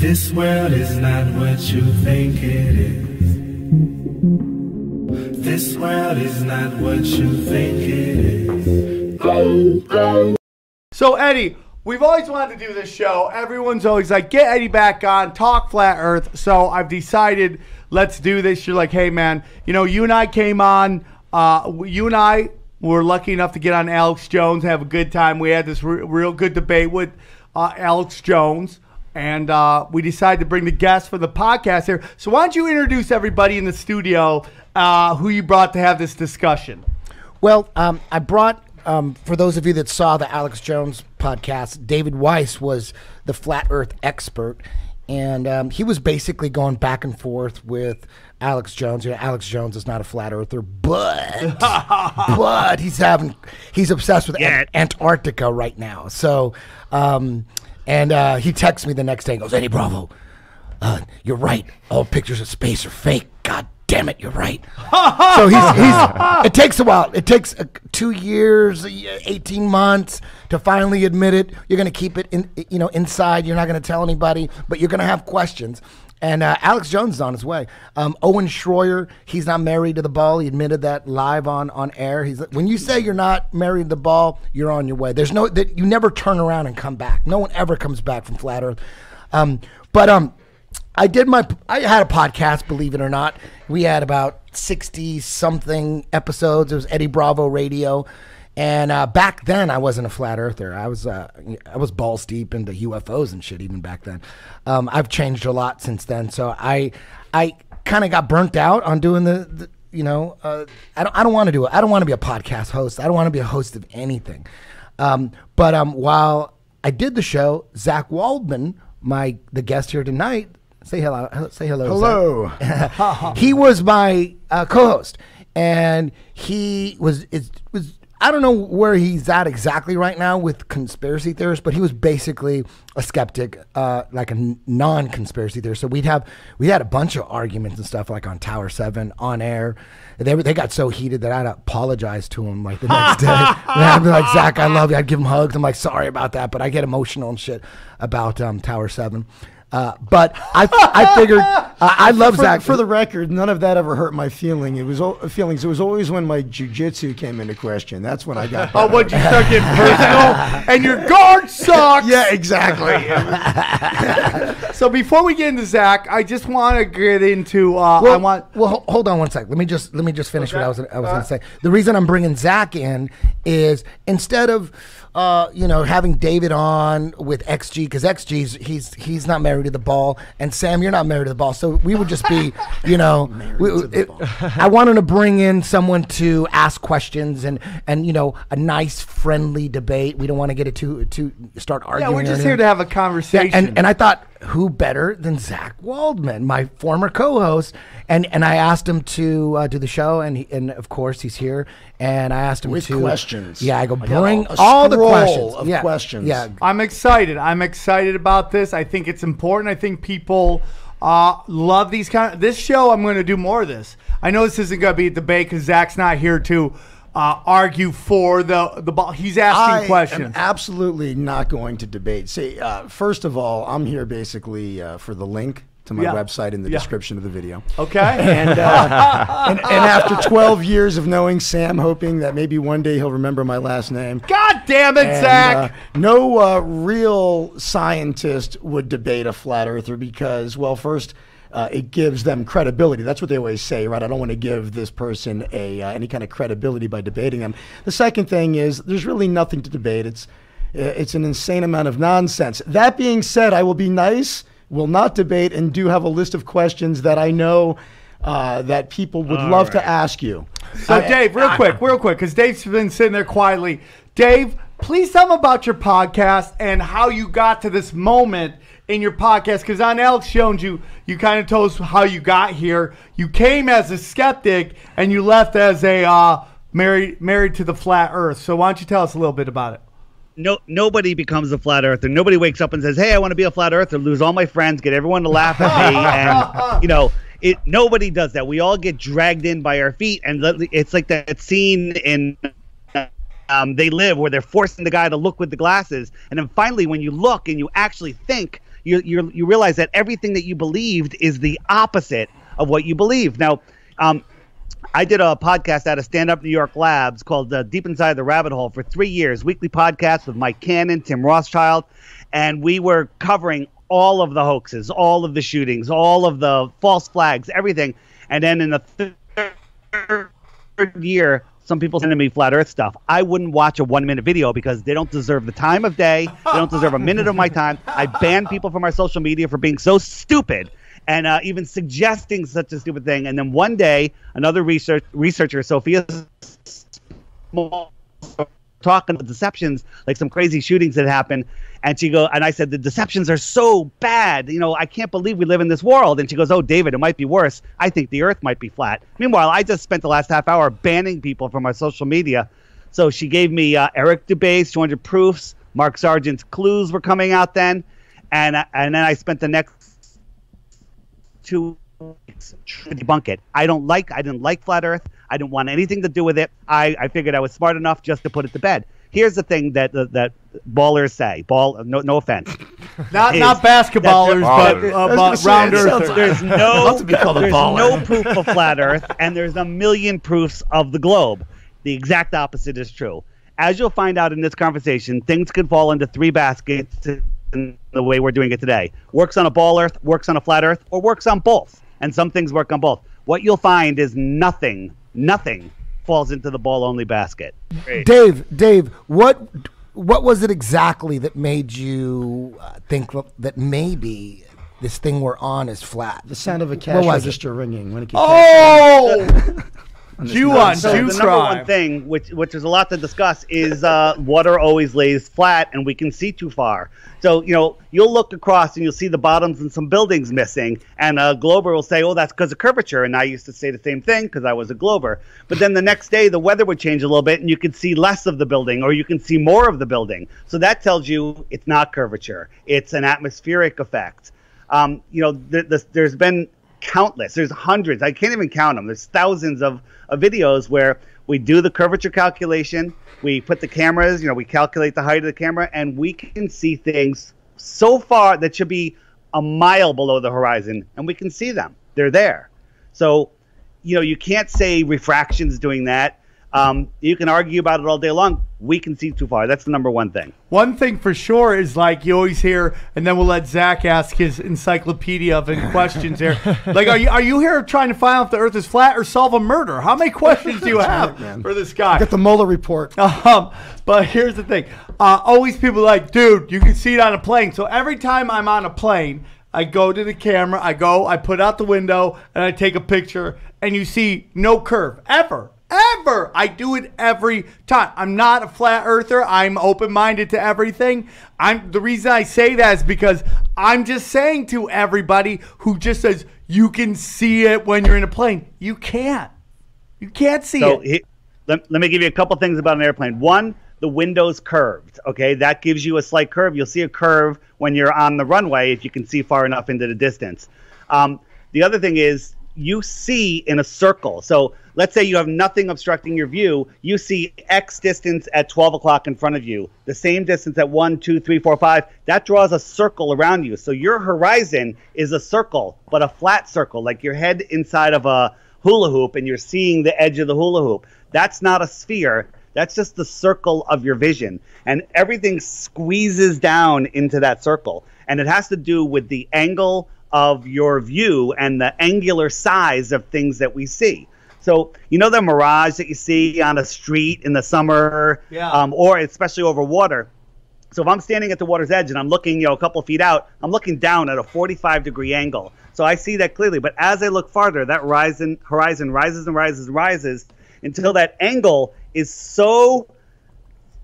This world is not what you think it is. This world is not what you think it is. So Eddie, we've always wanted to do this show. Everyone's always like, get Eddie back on, talk flat Earth. So I've decided, let's do this. You're like, hey man, you know, you and I came on. Uh, you and I were lucky enough to get on Alex Jones, have a good time. We had this re- real good debate with uh, Alex Jones. And uh, we decided to bring the guest for the podcast here. So why don't you introduce everybody in the studio uh, who you brought to have this discussion? Well, um, I brought, um, for those of you that saw the Alex Jones podcast, David Weiss was the flat earth expert. And um, he was basically going back and forth with Alex Jones. You know, Alex Jones is not a flat earther, but but he's having he's obsessed with Ant- Antarctica right now. So, um, and uh, he texts me the next day and goes, "Eddie Bravo, uh, you're right. All pictures of space are fake. God damn it, you're right. so he's, he's it takes a while. It takes uh, two years, uh, 18 months to finally admit it. You're going to keep it in, you know, inside. You're not going to tell anybody, but you're going to have questions. And uh, Alex Jones is on his way. Um, Owen Shroyer, he's not married to the ball. He admitted that live on on air. He's when you say you're not married to the ball, you're on your way. There's no that you never turn around and come back. No one ever comes back from flat Earth. Um, but um, I did my I had a podcast, believe it or not. We had about 60 something episodes. It was Eddie Bravo Radio. And uh, back then, I wasn't a flat earther. I was uh, I was balls deep into UFOs and shit even back then. Um, I've changed a lot since then. So I I kind of got burnt out on doing the, the you know uh, I don't I don't want to do it. I don't want to be a podcast host. I don't want to be a host of anything. Um, but um, while I did the show, Zach Waldman, my the guest here tonight, say hello. Say hello. Hello. He was my uh, co-host, and he was it was. I don't know where he's at exactly right now with conspiracy theorists, but he was basically a skeptic, uh, like a non-conspiracy theorist. So we'd have we had a bunch of arguments and stuff, like on Tower Seven on air. They they got so heated that I'd apologize to him like the next day. And I'd be like, Zach, I love you. I'd give him hugs. I'm like, sorry about that, but I get emotional and shit about um, Tower Seven. Uh, but I I figured uh, I love for, Zach for the record, none of that ever hurt my feeling. It was o- feelings. It was always when my jujitsu came into question. That's when I got. Oh, what you start getting personal, and your guard sucks. yeah, exactly. So before we get into Zach, I just want to get into. Uh, Well, I want. well, hold on one sec. Let me just let me just finish what I was I was Uh, going to say. The reason I'm bringing Zach in is instead of uh, you know having David on with XG because XG's he's he's not married to the ball, and Sam you're not married to the ball, so we would just be you know we, it- I wanted to bring in someone to ask questions and and you know a nice friendly debate. We don't want to get it too to start arguing. Yeah, we're just here to have a conversation. Yeah, conversation. and, and I thought, who better than Zach Waldman, my former co-host? And and I asked him to uh, do the show, and he, and of course he's here. And I asked him With to questions. Yeah, I go I bring a all the questions of yeah, questions. Yeah, I'm excited. I'm excited about this. I think it's important. I think people uh, love these kind. Of this show. I'm going to do more of this. I know this isn't going to be a debate because Zach's not here to uh, argue for the the ball. He's asking I questions. absolutely not going to debate. See, uh, first of all, I'm here basically uh, for the link to my Yeah. website in the Yeah. description of the video. okay. And, uh, and, and after 12 years of knowing Sam, hoping that maybe one day he'll remember my last name. God damn it, And, Zach. uh, no uh, real scientist would debate a flat earther because, well, first, uh, it gives them credibility. That's what they always say, right? I don't want to give this person a uh, any kind of credibility by debating them. The second thing is there's really nothing to debate. It's uh, it's an insane amount of nonsense. That being said, I will be nice, will not debate, and do have a list of questions that I know. Uh, that people would love to ask you. So, Dave, real quick, real quick, because Dave's been sitting there quietly. Dave, please tell them about your podcast and how you got to this moment in your podcast. Because on Alex Jones, you you kind of told us how you got here. You came as a skeptic and you left as a uh, married married to the flat Earth. So, why don't you tell us a little bit about it? no nobody becomes a flat earther. Nobody wakes up and says, "Hey, I want to be a flat earther." Lose all my friends, get everyone to laugh at me, and you know, it. Nobody does that. We all get dragged in by our feet, and it's like that scene in. Um, they live where they're forcing the guy to look with the glasses, and then finally, when you look and you actually think, you you you realize that everything that you believed is the opposite of what you believe. Now, um, I did a podcast out of Stand Up New York Labs called uh, Deep Inside the Rabbit Hole for three years, weekly podcast with Mike Cannon, Tim Rothschild, and we were covering all of the hoaxes, all of the shootings, all of the false flags, everything. And then in the third year, some people sending me flat Earth stuff. I wouldn't watch a one minute video because they don't deserve the time of day. They don't deserve a minute of my time. I ban people from our social media for being so stupid and uh, even suggesting such a stupid thing. And then one day, another research researcher, Sophia Small, talking about deceptions, like some crazy shootings that happened. And she go, and I said, the deceptions are so bad. You know, I can't believe we live in this world. And she goes, oh, David, it might be worse. I think the earth might be flat. Meanwhile, I just spent the last half hour banning people from our social media. So she gave me uh, Eric Dubay's 200 proofs. Mark Sargent's clues were coming out then. And, and then I spent the next two debunk it. I don't like, I didn't like flat earth. I didn't want anything to do with it. I, I figured I was smart enough just to put it to bed. Here's the thing that that, that ballers say. Ball, no, no offense. Not is not basketballers, but, uh, but round earthers. There's no to be called a there's baller. no proof of flat Earth, and there's a million proofs of the globe. The exact opposite is true. As you'll find out in this conversation, things can fall into three baskets in the way we're doing it today. Works on a ball Earth, works on a flat Earth, or works on both. And some things work on both. What you'll find is nothing, nothing falls into the ball only basket. Great. Dave, Dave, what what was it exactly that made you uh, think that maybe this thing we're on is flat? The sound of a What cash was it? register ringing when it gets Oh, Jew on So Jew the number one thing, which which is a lot to discuss, is uh, water always lays flat, and we can see too far. So you know, you'll look across and you'll see the bottoms and some buildings missing, and a glober will say, "Oh, that's because of curvature." And I used to say the same thing because I was a glober. But then the next day, the weather would change a little bit, and you could see less of the building, or you can see more of the building. So that tells you it's not curvature; it's an atmospheric effect. Um, you know, th- there's been countless. There's hundreds. I can't even count them. There's thousands of, of videos where we do the curvature calculation. We put the cameras. You know, we calculate the height of the camera, and we can see things so far that should be a mile below the horizon, and we can see them. They're there. So, you know, you can't say refraction's doing that. Um, you can argue about it all day long. We can see too far. That's the number one thing. One thing for sure is like you always hear, and then we'll let Zach ask his encyclopedia of questions here. Like, are you are you here trying to find out if the Earth is flat or solve a murder? How many questions do you have man. for this guy? Get the Mueller report. Um, but here's the thing. Uh, always people like, dude, you can see it on a plane. So every time I'm on a plane, I go to the camera, I go, I put out the window, and I take a picture, and you see no curve ever. Ever. I do it every time. I'm not a flat earther. I'm open minded to everything. I'm the reason I say that is because I'm just saying to everybody who just says you can see it when you're in a plane. You can't. You can't see So it. he, let, let me give you a couple things about an airplane. One, the window's curved. Okay, that gives you a slight curve. You'll see a curve when you're on the runway if you can see far enough into the distance. Um, the other thing is you see in a circle. So let's say you have nothing obstructing your view. You see X distance at 12 o'clock in front of you, the same distance at 1, 2, 3, 4, 5. That draws a circle around you. So your horizon is a circle, but a flat circle, like your head inside of a hula hoop and you're seeing the edge of the hula hoop. That's not a sphere. That's just the circle of your vision. And everything squeezes down into that circle. And it has to do with the angle of your view and the angular size of things that we see. So, you know, the mirage that you see on a street in the summer, Yeah. um, or especially over water. So if I'm standing at the water's edge and I'm looking, you know, a couple feet out, I'm looking down at a 45 degree angle. So I see that clearly. But as I look farther, that horizon horizon rises and rises and rises until that angle is so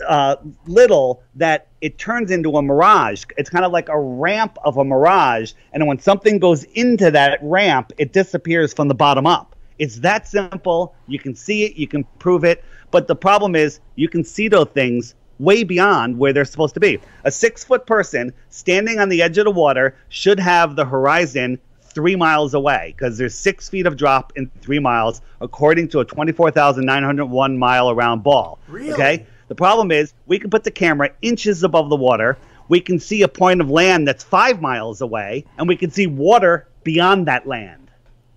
uh, little that it turns into a mirage. It's kind of like a ramp of a mirage. And when something goes into that ramp, it disappears from the bottom up. It's that simple. You can see it, you can prove it. But the problem is, you can see those things way beyond where they're supposed to be. A six foot person standing on the edge of the water should have the horizon three miles away because there's six feet of drop in three miles, according to a 24,901 mile around ball. Really? Okay? The problem is we can put the camera inches above the water. we can see a point of land that's five miles away, and we can see water beyond that land.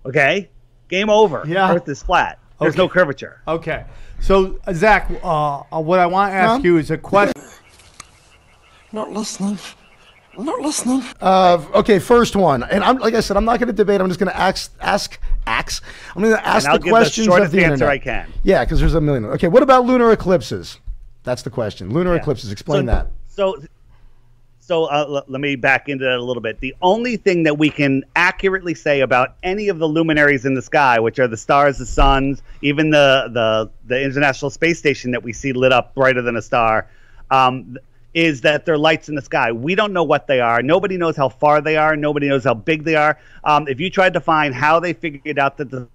Okay, game over. Yeah. Earth is flat. There's no curvature. Okay. So, uh, Zach, uh, uh, what I want to ask Huh? you is a question. Not listening. Not listening. Uh, okay, first one, and I'm like I said, I'm not going to debate. I'm just going to ask, ask, ask. I'm going to ask And I'll the give the questions shortest of the answer internet. I can. Yeah, because there's a million. Okay, what about lunar eclipses? That's the question. Lunar Yeah. eclipses. Explain so, that. So, so uh, l- let me back into that a little bit. The only thing that we can accurately say about any of the luminaries in the sky, which are the stars, the suns, even the the, the International Space Station that we see lit up brighter than a star, um, is that they're lights in the sky. We don't know what they are. Nobody knows how far they are. Nobody knows how big they are. Um, if you tried to find how they figured out that the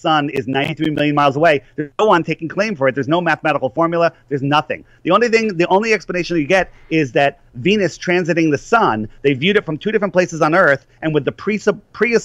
sun is 93 million miles away. There's no one taking claim for it. There's no mathematical formula. There's nothing. The only thing, the only explanation you get is that Venus transiting the sun, they viewed it from two different places on Earth, and with the pre, pre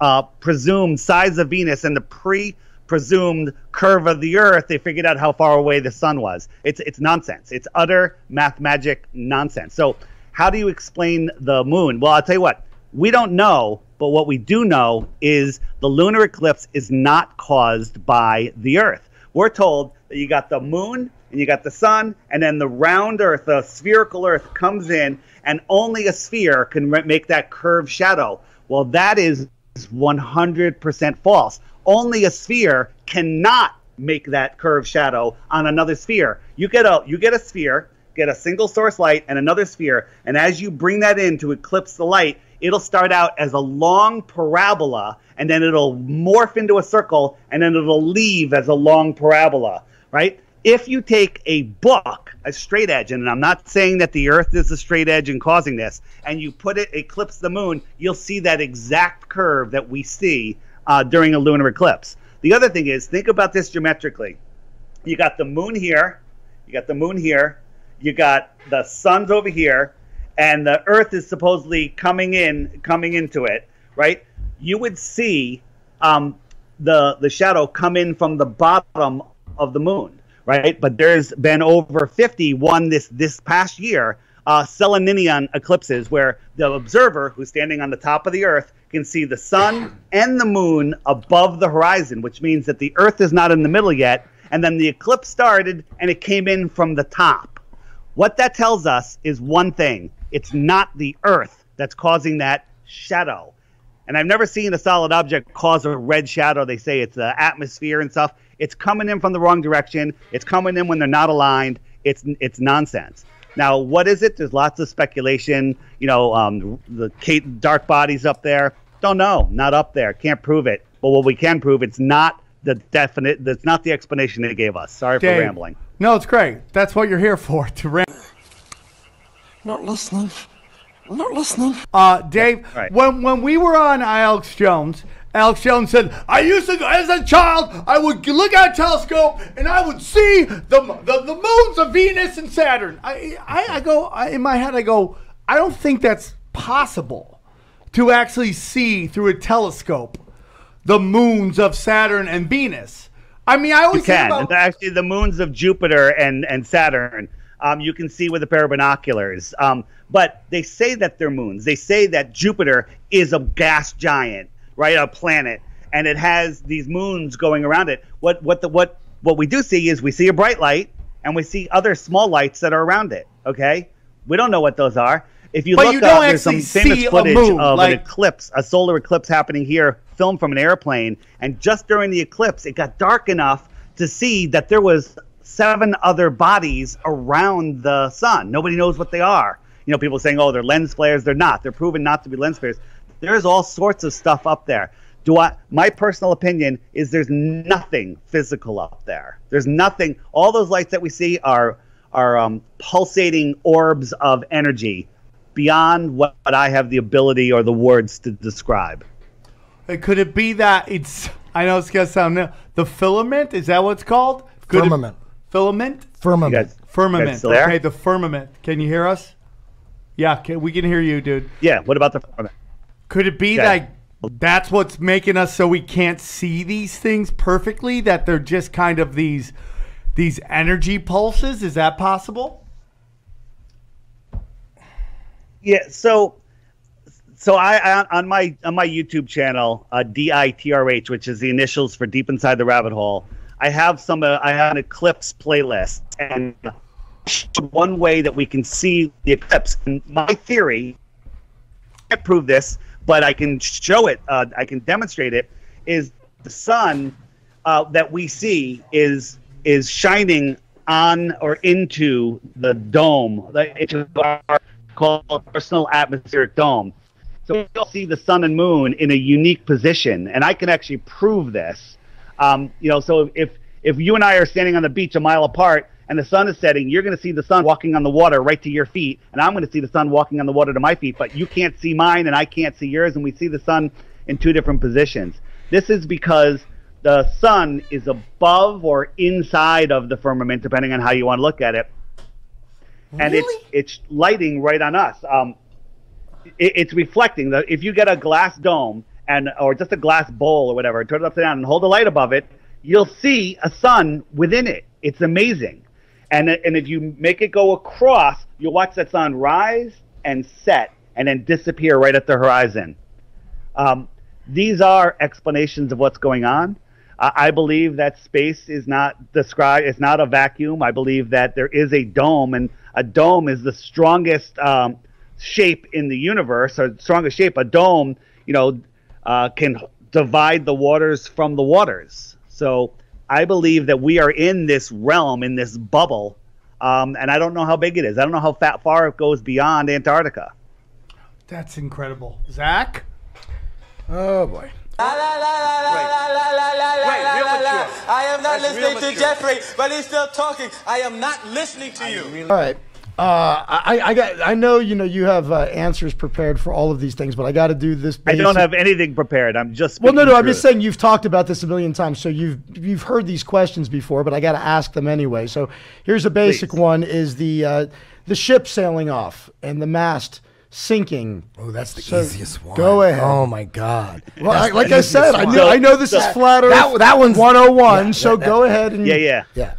uh, presumed size of Venus and the pre presumed curve of the Earth, they figured out how far away the sun was. It's it's nonsense. It's utter math magic nonsense. So how do you explain the moon? Well, I'll tell you what. We don't know, but what we do know is the lunar eclipse is not caused by the Earth. We're told that you got the moon and you got the sun, and then the round Earth, the spherical Earth, comes in, and only a sphere can make that curved shadow. Well, that is 100% false. Only a sphere cannot make that curved shadow on another sphere. You get a you get a sphere, get a single source light and another sphere, and as you bring that in to eclipse the light, it'll start out as a long parabola and then it'll morph into a circle and then it'll leave as a long parabola, right? If you take a book, a straight edge, and I'm not saying that the Earth is a straight edge and causing this, and you put it eclipse the moon, you'll see that exact curve that we see uh, during a lunar eclipse. The other thing is, think about this geometrically. You got the moon here, you got the moon here, you got the sun's over here, and the Earth is supposedly coming in, coming into it, right? You would see um, the the shadow come in from the bottom of the moon, right? But there's been over 50 one this this past year uh, eclipses where the observer who's standing on the top of the Earth can see the sun and the moon above the horizon, which means that the Earth is not in the middle yet. And then the eclipse started and it came in from the top. What that tells us is one thing it's not the Earth that's causing that shadow. And I've never seen a solid object cause a red shadow. They say it's the atmosphere and stuff. It's coming in from the wrong direction. It's coming in when they're not aligned. It's it's nonsense. Now, what is it? There's lots of speculation. You know, um, the Kate dark bodies up there. Don't know. Not up there. Can't prove it. But what we can prove, it's not the definite. That's not the explanation they gave us. Sorry Dave. for rambling. No, it's great. That's what you're here for, to ram. Not listening. Not listening. Uh, Dave, Right. when when we were on Alex Jones, Alex Jones said, "I used to, go as a child, I would look at a telescope and I would see the the, the moons of Venus and Saturn." I I, I go I, in my head, I go, I don't think that's possible to actually see through a telescope the moons of Saturn and Venus. I mean, I You always think can. about actually, the moons of Jupiter and, and Saturn, um, you can see with a pair of binoculars. Um, but they say that they're moons. They say that Jupiter is a gas giant, right? A planet, and it has these moons going around it. What what the what what we do see is we see a bright light, and we see other small lights that are around it. Okay, we don't know what those are. If you But look you up, there's some famous footage moon, of like- an eclipse, a solar eclipse happening here, filmed from an airplane. And just during the eclipse, it got dark enough to see that there was seven other bodies around the sun. Nobody knows what they are. You know, people saying, "Oh, they're lens flares." They're not. They're proven not to be lens flares. There's all sorts of stuff up there. Do I? My personal opinion is there's nothing physical up there. There's nothing. All those lights that we see are are um, pulsating orbs of energy beyond what I have the ability or the words to describe. Could it be that it's? I know it's gonna sound new. The filament is that what it's called? Could it- Firmament. Filament. Firmament. You guys, Firmament. you guys still there? Okay, the firmament. Can you hear us? Yeah, can, we can hear you, dude. Yeah. What about the firmament? Could it be Okay. that that's what's making us so we can't see these things perfectly? That they're just kind of these these energy pulses? Is that possible? Yeah, so so I, I on my on my YouTube channel, uh, DITRH, which is the initials for Deep Inside the Rabbit Hole. I have some uh, I have an eclipse playlist, and one way that we can see the eclipse. And my theory, I can't prove this, but I can show it. Uh, I can demonstrate it. Is the sun uh, that we see is is shining on or into the dome, into our called personal atmospheric dome. So we'll see the sun and moon in a unique position, and I can actually prove this. Um, you know, so if if you and I are standing on the beach a mile apart and the sun is setting, you're going to see the sun walking on the water right to your feet, and I'm going to see the sun walking on the water to my feet. But you can't see mine, and I can't see yours, and we see the sun in two different positions. This is because the sun is above or inside of the firmament, depending on how you want to look at it, and it's it's lighting right on us. Um, it, it's reflecting. The, if you get a glass dome and or just a glass bowl or whatever, turn it upside down and hold a light above it, you'll see a sun within it. It's amazing. And and if you make it go across, you'll watch that sun rise and set and then disappear right at the horizon. Um, these are explanations of what's going on. I I believe that space is not described. It's not a vacuum. I believe that there is a dome, and a dome is the strongest um, shape in the universe, or strongest shape. A dome, you know, uh, can divide the waters from the waters. So I believe that we are in this realm, in this bubble, um, and I don't know how big it is. I don't know how fat, far it goes beyond Antarctica. That's incredible. Zach? Oh boy. I am not listening to Jeffrey, but he's still talking. I am not listening to you. All right. Uh, I, I got. I know you know you have uh, answers prepared for all of these things, but I got to do this. I don't have anything prepared. I'm just Well, no, speaking no. I'm just truth. saying you've talked about this a million times, so you've you've heard these questions before, but I got to ask them anyway. So here's a basic Please. one: is the uh, the ship sailing off and the mast sinking? Oh, that's the So, easiest one. go ahead. Oh my God. Well, I, like I said, easiest I know I know this is flat Earth. that- that one's- 101. yeah, so that- go ahead and Yeah, yeah. Yeah.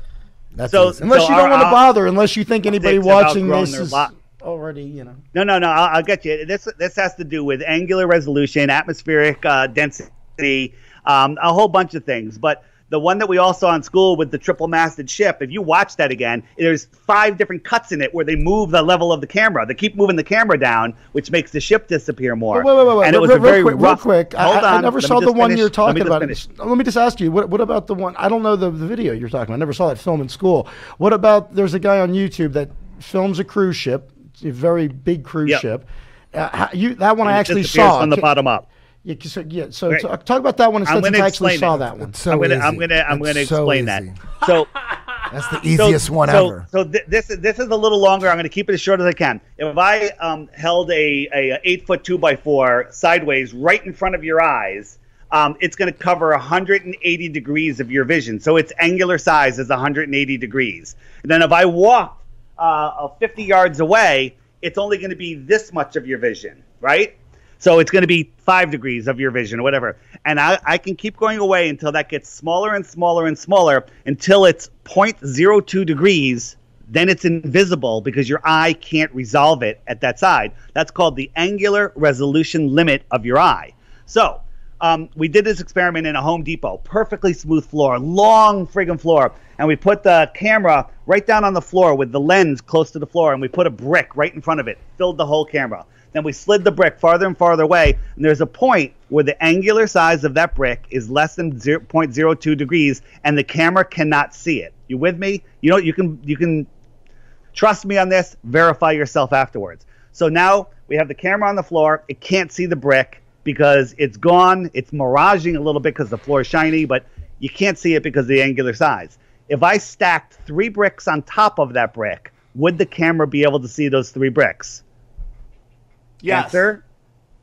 That's So-. Unless So you don't want to bother, unless you think anybody watching this is lot. already, you know. No, no, no. I'll, I'll get you. This this has to do with angular resolution, atmospheric uh, density, um, a whole bunch of things. But the one that we all saw in school with the triple-masted ship, if you watch that again, there's five different cuts in it where they move the level of the camera. They keep moving the camera down, which makes the ship disappear more. Wait, wait, wait, wait. And it was real, a very quick, rough. quick. Hold I, I never Let saw the one finish. you're talking just about. finish. Let me just ask you, what, what about the one? I don't know the, the video you're talking about. I never saw that film in school. What about, there's a guy on YouTube that films a cruise ship, a very big cruise Yep. ship. Uh, you, that one I And it actually saw. on the bottom up. Yeah, so, yeah, so Right. talk, talk about that one instead I'm since going I actually explain saw it. that one. So I'm gonna, I'm gonna, I'm It's gonna so explain that. So. That's the easiest one so, ever. So th- this is this is a little longer. I'm going to keep it as short as I can. If I um, held a, a eight foot two by four sideways right in front of your eyes, um, it's going to cover 180 degrees of your vision. So its angular size is 180 degrees. And then if I walk uh, 50 yards away, it's only going to be this much of your vision, right? So it's going to be five degrees of your vision or whatever. And I, I can keep going away until that gets smaller and smaller and smaller until it's 0.02 degrees. Then it's invisible because your eye can't resolve it at that side. That's called the angular resolution limit of your eye. So um, we did this experiment in a Home Depot, perfectly smooth floor, long friggin' floor, and we put the camera right down on the floor with the lens close to the floor, and we put a brick right in front of it, filled the whole camera. Then we slid the brick farther and farther away, and there's a point where the angular size of that brick is less than 0.02 degrees, and the camera cannot see it. You with me? You know, you can you can trust me on this. Verify yourself afterwards. So now we have the camera on the floor. It can't see the brick because it's gone. It's miraging a little bit because the floor is shiny, but you can't see it because of the angular size. If I stacked three bricks on top of that brick, would the camera be able to see those three bricks? Yes. Answer,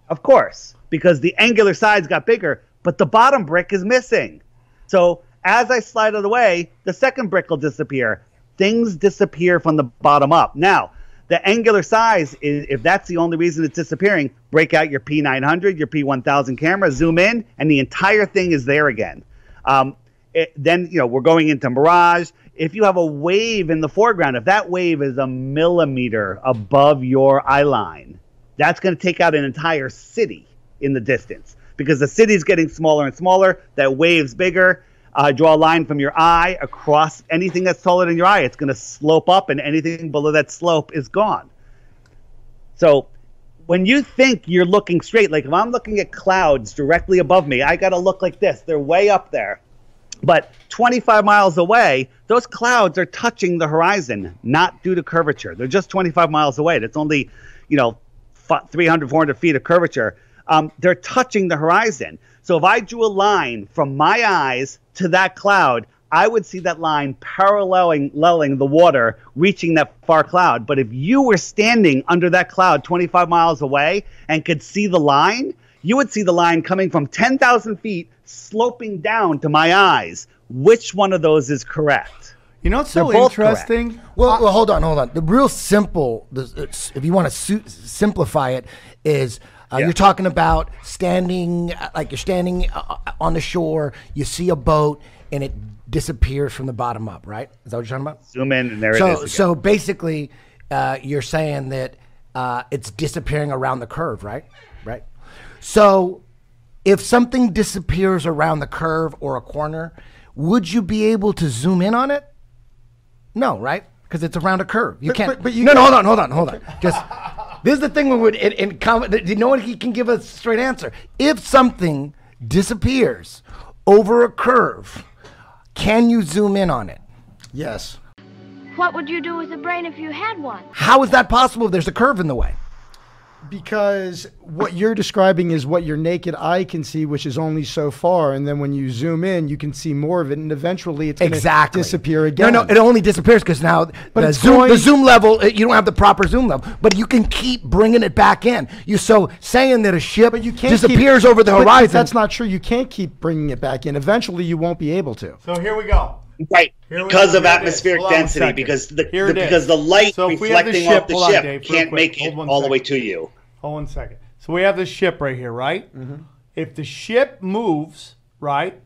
of course, because the angular sides got bigger, but the bottom brick is missing. So as I slide it away, the second brick will disappear. Things disappear from the bottom up. Now, the angular size is if that's the only reason it's disappearing, break out your P900, your P1000 camera, zoom in, and the entire thing is there again. Um, it, then you know we're going into mirage. If you have a wave in the foreground, if that wave is a millimeter above your eye line, That's going to take out an entire city in the distance because the city's getting smaller and smaller. That wave's bigger. Uh, draw a line from your eye across anything that's taller than your eye. It's going to slope up, and anything below that slope is gone. So when you think you're looking straight, like if I'm looking at clouds directly above me, I got to look like this. They're way up there. But 25 miles away, those clouds are touching the horizon, not due to curvature. They're just 25 miles away. That's only, you know, 300, 400 feet of curvature. Um, they're touching the horizon. So if I drew a line from my eyes to that cloud, I would see that line paralleling the water, reaching that far cloud. But if you were standing under that cloud 25 miles away and could see the line, you would see the line coming from 10,000 feet, sloping down to my eyes. Which one of those is correct? You know what's so interesting? Well, well, hold on, hold on. The real simple, the, if you want to su- simplify it, is uh, Yeah. you're talking about standing, uh, like you're standing uh, on the shore, you see a boat, and it disappears from the bottom up, right? Is that what you're talking about? Zoom in, and there it so, is. again. so basically, uh, you're saying that uh, it's disappearing around the curve, right? Right. So, if something disappears around the curve or a corner, would you be able to zoom in on it? No, right? Because it's around a curve. You But- can't. but- but you no, no, can't- hold on, hold on, hold on. Just this is the thing when we in, in comment. You know what? He can give a straight answer. If something disappears over a curve, can you zoom in on it? Yes. What would you do with a brain if you had one? How is that possible if there's a curve in the way? Because what you're describing is what your naked eye can see, which is only so far, and then when you zoom in, you can see more of it, and eventually it's going to exactly disappear again. No, no, it only disappears because now But the zoom, going- the zoom level, uh, you don't have the proper zoom level, but you can keep bringing it back in. You so saying that a ship but you can't disappears keep- over the horizon. That's not true. You can't keep bringing it back in. Eventually, you won't be able to. So here we go. Right, because of Here it is. atmospheric Hold on a density, because the, Here the because the light So if we have the reflecting ship- off the hold on, ship Dave, can't quick. make Hold it one all the way to you. Hold one second. So we have the ship right here, right? Mm-hmm. If the ship moves, right,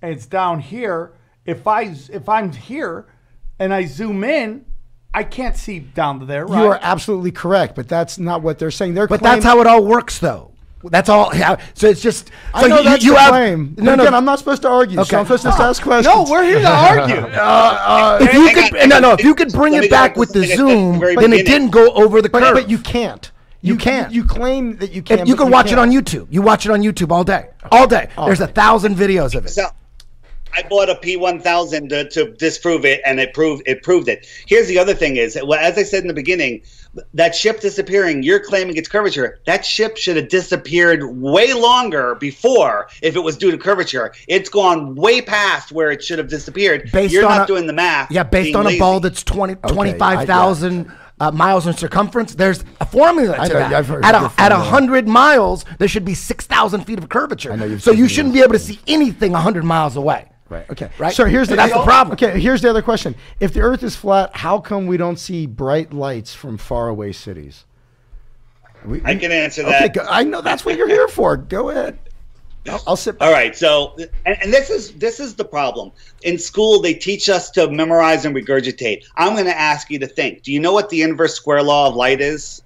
and it's down here, if I if I'm here and I zoom in, I can't see down there, right? You are absolutely correct, but that's not what they're saying. They're but claiming, that's how it all works, though. That's all. how- So it's just. So I know you, that's you the have claim. no, no. again, I'm not supposed to argue, Okay. so I'm supposed to just oh, ask questions. no, we're here to argue. Uh, uh, if you could, on, hang no, no. If you could bring it back back with the something I said at the zoom, then it didn't go over the but, curve. but you can't. You can't. You claim that you can. not you can watch it can't. on YouTube. You watch it on YouTube all day, all day. Oh. There's a thousand videos of it. So I bought a P1000 to, to disprove it, and it proved it proved it. Here's the other thing: is well, as I said in the beginning, that ship disappearing. You're claiming it's curvature. That ship should have disappeared way longer before if it was due to curvature. It's gone way past where it should have disappeared. Based You're on not a- doing the math. Yeah, based being on a lazy. ball that's 20, I- 25,000 uh, miles in circumference. There's a formula I to know, that. I've heard at a, the at hundred miles, there should be six thousand feet of curvature. I know so you shouldn't be able to see anything hundred miles away. Right. Okay. Right? So here's the that's the problem. Okay. Here's the other question: If the Earth is flat, how come we don't see bright lights from faraway cities? We, I can answer Okay. that. Go, I know that's what you're here for. Go ahead. I'll, I'll sit. Back. All right, so and, and this is this is the problem. In school, they teach us to memorize and regurgitate. I'm going to ask you to think. Do you know what the inverse square law of light is?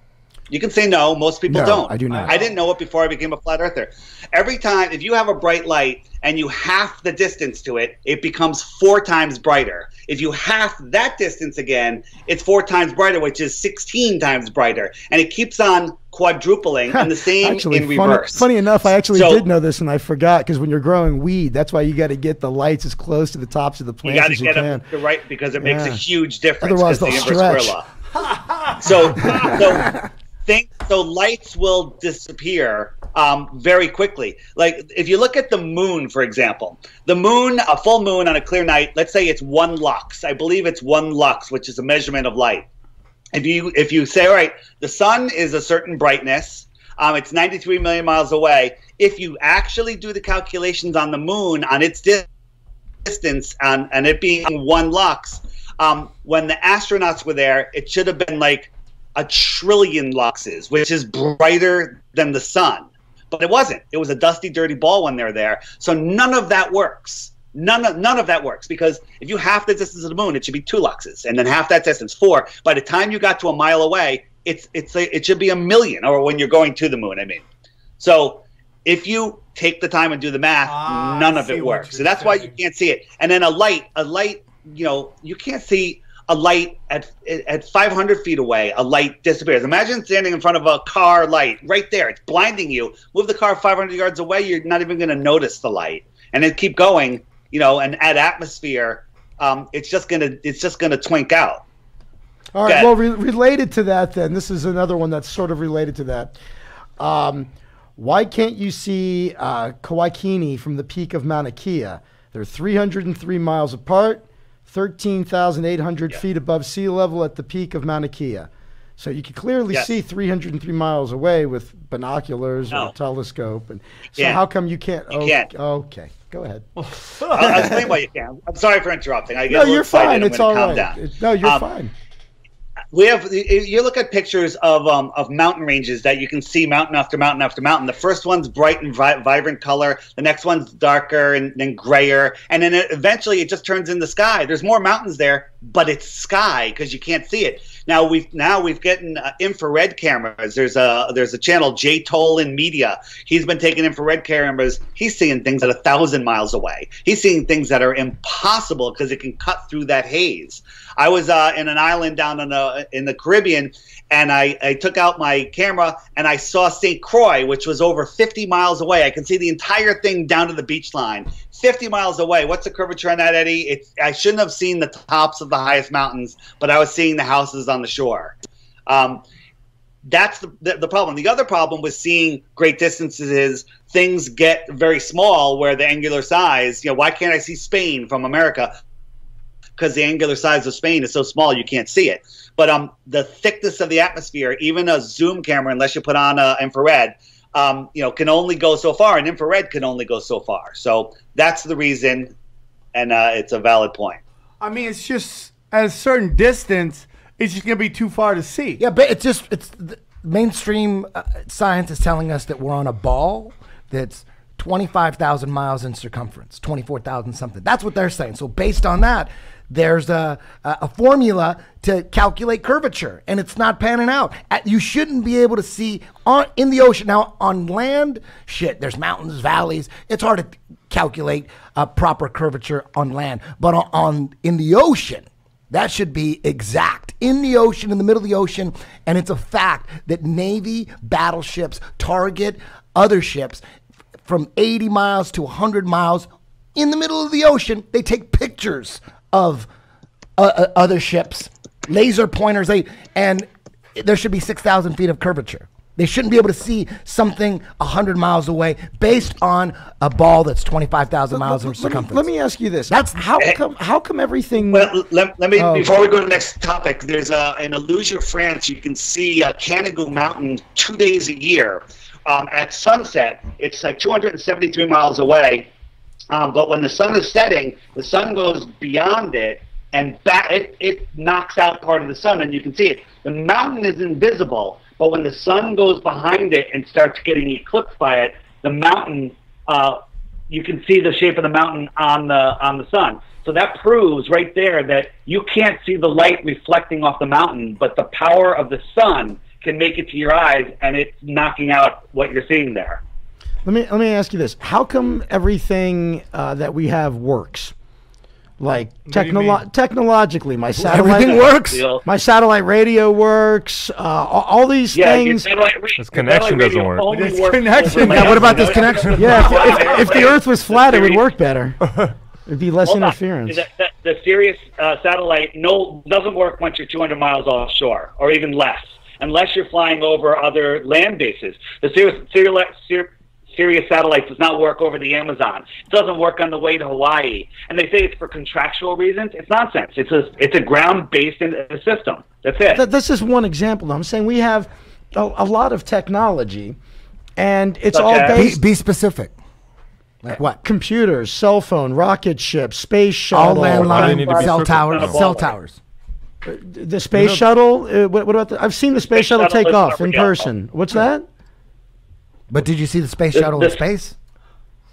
You can say no. Most people No, don't. I do not. I didn't know it before I became a flat earther. Every time, if you have a bright light and you half the distance to it, it becomes four times brighter. If you half that distance again, it's four times brighter, which is 16 times brighter. And it keeps on quadrupling and the same actually, in reverse. funny enough, I actually So- did know this and I forgot because when you're growing weed, that's why you got to get the lights as close to the tops of the plants You plants got to as you get can. them right because it makes a huge difference. Otherwise the they'll inverse stretch. So, so think so. Lights will disappear um, very quickly. Like if you look at the moon, for example, the moon, a full moon on a clear night. Let's say it's one lux. I believe it's one lux, which is a measurement of light. If you if you say, all right, the sun is a certain brightness. Um, it's 93 million miles away. If you actually do the calculations on the moon on its di- distance and, and it being one lux, um, when the astronauts were there, it should have been like a trillion luxes, which is brighter than the sun. But it wasn't. It was a dusty, dirty ball when they're there. So none of that works. None of none of that works because if you half the distance of the moon, it should be two luxes, and then half that distance, four. By the time you got to a mile away, it's it's a, it should be a million, or when you're going to the moon. I mean, so if you take the time and do the math, Ah, none of it works. So that's why you can't see it. And then a light, a light, you know, you can't see a light at at 500 feet away. A light disappears. Imagine standing in front of a car light right there. It's blinding you. Move the car 500 yards away, you're not even going to notice the light. And then keep going, you know, and add atmosphere. Um, it's just gonna it's just gonna twink out. All right. Well, re- related to that, then this is another one that's sort of related to that. Um, why can't you see uh, Kawaikini from the peak of Mauna Kea? They're 303 miles apart, 13,800 feet above sea level at the peak of Mauna Kea. So you can clearly Yes. see 303 miles away with binoculars or No. a telescope. And so can't. how come you can't? You oh, can't. Okay, go ahead. I'll, I'll explain why you can't. I'm sorry for interrupting. I get No, you're fine. It's all right. It- No, you're Um, fine. We have you look at pictures of um, of mountain ranges that you can see mountain after mountain after mountain. The first one's bright and vi- vibrant color the next one's darker and then grayer and then it, eventually it just turns into sky. There's more mountains there but it's sky because you can't see it. Now we've now we've gotten uh, infrared cameras. There's a there's a channel j tolan media. He's been taking infrared cameras. He's seeing things at a thousand miles away. He's seeing things that are impossible because it can cut through that haze I was uh, in an island down in the in the Caribbean, and I, I took out my camera and I saw St. Croix, which was over 50 miles away. I can see the entire thing down to the beach line, 50 miles away. What's the curvature on that, Eddie? I shouldn't have seen the tops of the highest mountains, but I was seeing the houses on the shore. Um, that's the, the, the problem. The other problem with seeing great distances is things get very small where the angular size, you know, why can't I see Spain from America? Because the angular size of Spain is so small you can't see it. But um, the thickness of the atmosphere, even a zoom camera, unless you put on uh, infrared, um, you know, can only go so far, and infrared can only go so far. So that's the reason, and uh, it's a valid point. I mean, it's just at a certain distance, it's just gonna be too far to see. Yeah, but it's just it's the mainstream uh, science is telling us that we're on a ball that's 25,000 miles in circumference, 24,000 something. That's what they're saying. So based on that, there's a, a formula to calculate curvature, and it's not panning out. You shouldn't be able to see on in the ocean now on land. Shit, there's mountains, valleys. It's hard to calculate a proper curvature on land, but on, on in the ocean, that should be exact in the ocean, in the middle of the ocean. And it's a fact that Navy battleships target other ships from 80 miles to 100 miles in the middle of the ocean. They take pictures of uh, uh, other ships, laser pointers, they, and there should be 6,000 feet of curvature. They shouldn't be able to see something 100 miles away based on a ball that's 25,000 miles in Let me, circumference. let me ask you this: That's- how come? How come everything? Well, let, let me Oh. before we go to the next topic. There's uh, in Alusia, France. You can see uh, Canigou Mountain two days a year um, at sunset. It's like 273 miles away, um, but when the sun is setting, the sun goes beyond it and. It, it knocks out part of the sun, and you can see it. The mountain is invisible, but when the sun goes behind it and starts getting eclipsed by it, the mountain. Uh, you can see the shape of the mountain on the on the sun. So that proves right there that you can't see the light reflecting off the mountain, but the power of the sun can make it to your eyes, and it's knocking out what you're seeing there. Let me let me ask you this: How come everything uh, that we have works? Like technolo- technologically, my satellite Everything works. My satellite radio works. Uh, all, all these Yeah, things. satellite, ra- This connection doesn't work. This connection- Yeah, what about this connection? Yeah, if, if, if the Earth was flat, it would work better. It'd be less Hold interference. The, the, the Sirius uh, satellite no doesn't work once you're 200 miles offshore, or even less, unless you're flying over other land bases. The Sirius, Sirius, Sirius, Sirius satellite does not work over the Amazon. It doesn't work on the way to Hawaii, and they say it's for contractual reasons. It's nonsense. It's a it's a ground based in a system. That's it. Th- this is one example. I'm saying we have a, a lot of technology, and it's Such all as? Be, based be specific. Like what? computers, cell phone, rocket ships, space shuttle. Why do to landline, cell towers, No. cell towers. The space shuttle. Uh, what, what about the? I've seen the space, Space shuttle shuttle take off in never go. person. What's that? But did you see the space The- shuttle in the- space?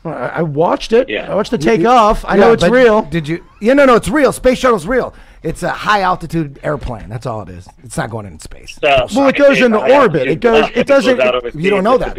I I watched it. Yeah. I watched the takeoff. I Yeah, know it's but real. Did you? Yeah, no, no, it's real. Space shuttle's real. It's a high altitude airplane. That's all it is. It's not going into space. So, Well, it goes into orbit. It goes- it doesn't- goes you don't know that.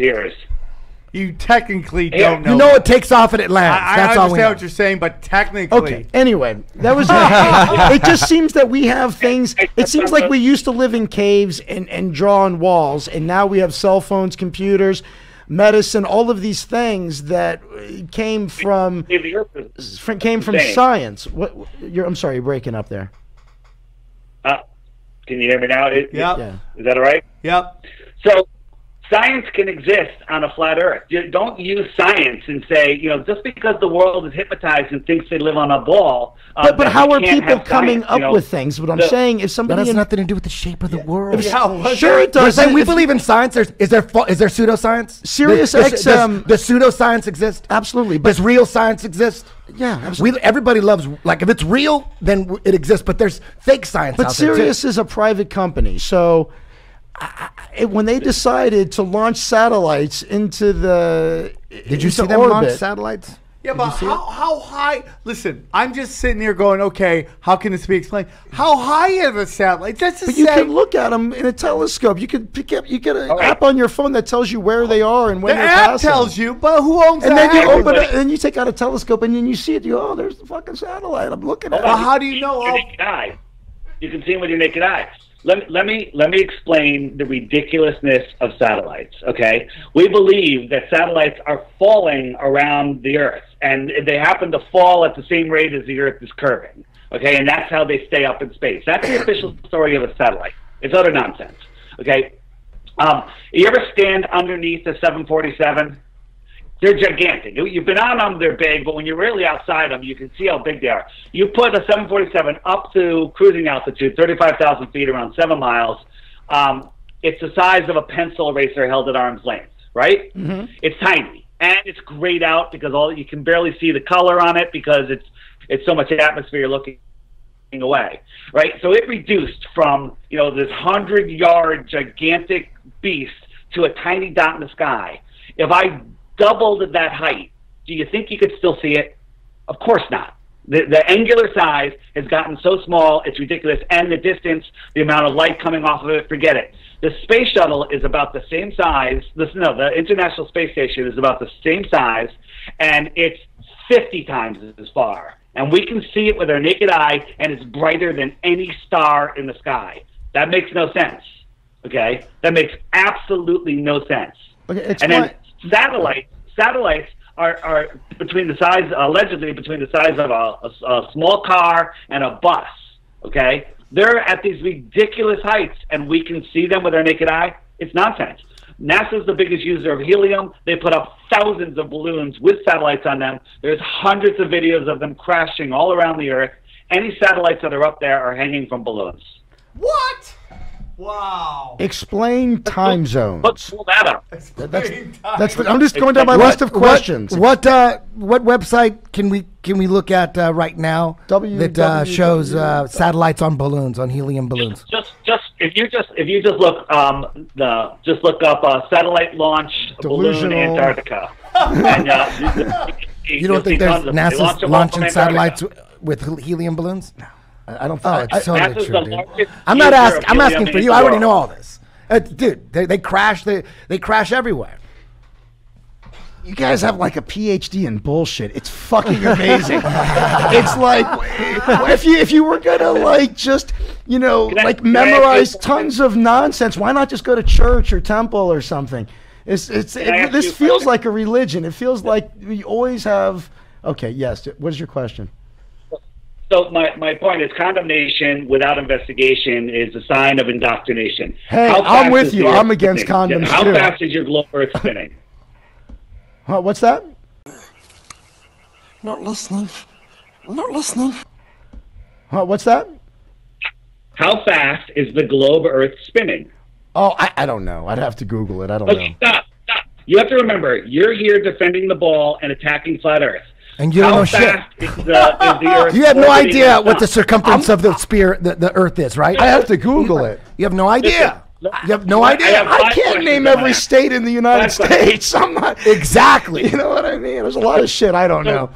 You technically Yeah. don't know. You know that. it takes off and it lands. I, I That's all we understand know. what you're saying, but technically, Okay. Anyway, that was. it just seems that we have things. It seems like we used to live in caves and, and draw on walls, and now we have cell phones, computers, medicine, all of these things that uh, came from See, the Earth is- fr- came from Insane. science. What? You're, I'm sorry, you're breaking up there. uh, can you hear me now? Is, Yep. Yeah. is that all right? Yep. So science can exist on a flat Earth. You don't use science and say, you know, just because the world is hypnotized and thinks they live on a ball. uh, But but how are people coming science, up you know? with things? What I'm The- saying is somebody. That has in- nothing to do with the shape of the world. Yeah, what- sure, it They're does. saying we believe in science. There's is there fa- is there pseudoscience? Sirius does, does, XM does, pseudoscience exist? Absolutely, but Does real science exist? Yeah, absolutely. We everybody loves like if it's real, then it exists. But there's fake science. But out there, too. Sirius is a private company, so I, I, when they decided to launch satellites into the Did you see them orbit, launch satellites? Yeah, but how, how high? Listen, I'm just sitting here going, okay, how can this be explained? How high are the satellites? That's But you say, can look at them in a telescope. You can pick up. You get an right. app on your phone that tells you where they are and the when they're app passing. tells you, but who owns And the then you open it, Everybody- and you take out a telescope, and then you see it. You go, oh, there's the fucking satellite. I'm looking at Well, it. how do you know? your naked eye. You can see them with your naked eye. Let me, let me let me explain the ridiculousness of satellites. Okay, we believe that satellites are falling around the Earth, and they happen to fall at the same rate as the Earth is curving. Okay, and that's how they stay up in space. That's the official story of a satellite. It's utter nonsense. Okay, um, you ever stand underneath a 747? They're gigantic. You- You've been on them, they're big, but when you're really outside them, you can see how big they are. You put a 747 up to cruising altitude, 35,000 feet, around seven miles. Um, it's the size of a pencil eraser held at arm's length, right? Mm-hmm. It's tiny, and it's grayed out because all you can barely see the color on it because it's it's so much atmosphere you're looking away, right? So it reduced from you know this hundred yard gigantic beast to a tiny dot in the sky. If I doubled that height, do you think you could still see it? Of course not. The, the angular size has gotten so small, it's ridiculous. And the distance, the amount of light coming off of it, forget it. The space shuttle is about the same size. This, no, the International Space Station is about the same size, and it's 50 times as far. And we can see it with our naked eye, and it's brighter than any star in the sky. That makes no sense. Okay? That makes absolutely no sense. Okay, And explain. then satellites, satellites are, are between the size, allegedly between the size of a, a, a small car and a bus. Okay, they're at these ridiculous heights, and we can see them with our naked eye. It's nonsense. NASA's the biggest user of helium. They put up thousands of balloons with satellites on them. There's hundreds of videos of them crashing all around the Earth. Any satellites that are up there are hanging from balloons. what? Wow. Explain time zones. Look, pull that up. That's the, I'm just going down my What- list of questions. What what, uh, what website can we can we look at uh, right now that uh, shows uh, satellites on balloons on helium balloons? just just if you just if you just look um the just look up uh, satellite launch balloon Delusional. Antarctica. and, uh, you- you- You don't think there's tons of them. They launch NASA's launching satellites with hel- helium balloons? I don't. Oh, I, totally NASA's true, dude. I'm not asking. I'm asking for you. I already know all this, uh, dude. They, they crash. They they crash everywhere. you guys have like a PhD in bullshit. It's fucking amazing. it's like if you if you were gonna like just you know I- like can I ask you memorize tons of nonsense, why not just go to church or temple or something? It's it's it, this feels like a religion. It feels like we always have. Okay, yes. What is your question? So my, my point is condemnation without investigation is a sign of indoctrination. Hey, I'm with you. I'm against spinning? condoms, How too. fast is your globe Earth spinning? Huh, what's that? Not listening. Not listening. Huh, what's that? How fast is the globe Earth spinning? Oh, I, I don't know. I'd have to Google it. I don't know. Stop, stop. You have to remember, you're here defending the ball and attacking flat Earth. And you don't How know shit. is the, is You have no idea the what the sun? circumference of the spear, the, the Earth is, right? I have to Google it. You have no idea. Listen, You have no idea. have I five can't name every that. state in the United Five. States. I'm not Exactly. You know what I mean? There's a lot of shit I don't know.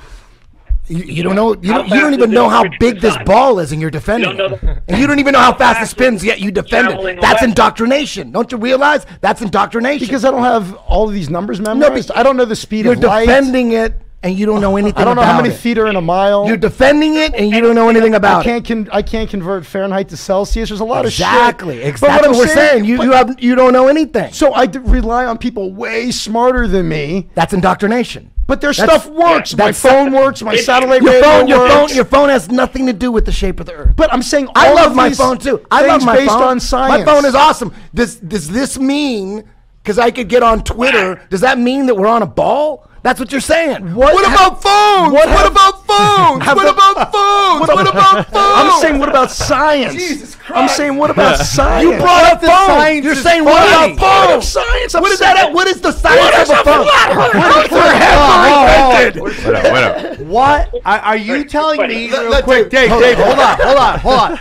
You, you don't know. You don't, you don't even know how big this sun? ball is, and you're defending don't know it. And you don't even know how fast it spins, yet you defend it. That's indoctrination. Don't you realize? That's indoctrination. Because I don't have all of these numbers memorized. I don't know the speed you're of light. defending it, and you don't know anything. I don't know how many it. feet are in a mile. You're defending it, and you don't know anything about it. can't con- I can't convert Fahrenheit to Celsius. There's a lot Exactly. of shit. Exactly. That's I'm what we're saying. You but- you have you don't know anything. so I d- rely on people way smarter than me. That's indoctrination. But their That's- stuff works. My phone works. My satellite Your radio phone, your works. phone, your phone has nothing to do with the shape of the Earth. But I'm saying I love of my these phone too. I love things my based phone. on science. My phone is awesome. Does does this mean? Because I could get on Twitter. Ah. Does that mean that we're on a ball? That's what you're saying. What What, ha- about phones? what What, about phones? What about phones? What, about phones? I'm saying what about science? Jesus Christ. I'm saying what about science? You brought up phones. science You're is saying what about phones? What science? I'm What is saying- that? What is the science What of a a phone? flat earth? What the What up, what up? What are, are you telling me? let- Real quick, Dave. Dave, hold on, hold on, hold on.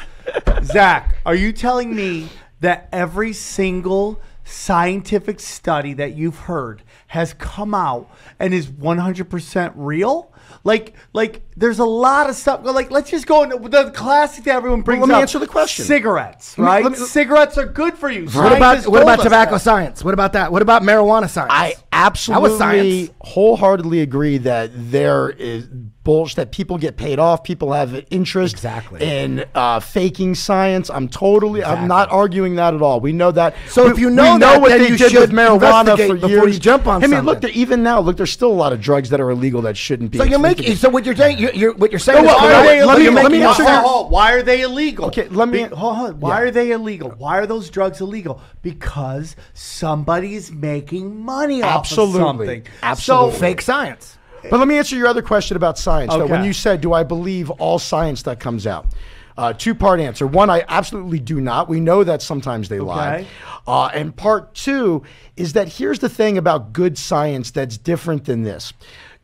Zach, are you telling me that every single scientific study that you've heard has come out and is 100% real? Like, like, there's a lot of stuff. Like, let's just go into the classic that everyone brings let me up. answer the question. Cigarettes, Let me- right? let me- Cigarettes are good for you. What about what about tobacco that. science? What about that? What about marijuana science? I absolutely science. wholeheartedly agree that there is bullshit that people get paid off. People have an interest Exactly. in uh, faking science. I'm totally. I'm not arguing that at all. We know that. So We- if you we know that, what then they you did should with marijuana investigate for before years. you jump on I mean, look, something. there, even now, look, there's still a lot of drugs that are illegal that shouldn't be. so you're making. So what you're saying? You're, you're what you're saying No, is well, are they- let me- let me making answer Hold hold. Why are they illegal? Okay, let me- Be- hold on. Why Yeah. are they illegal? Why are those drugs illegal? Because somebody's making money off Absolutely. of something. Absolutely. So fake science. But let me answer your other question about science. Though, when you said, "Do I believe all science that comes out?" Uh, two part answer. One, I absolutely do not. We know that sometimes they lie. Uh, and part two is that here's the thing about good science that's different than this.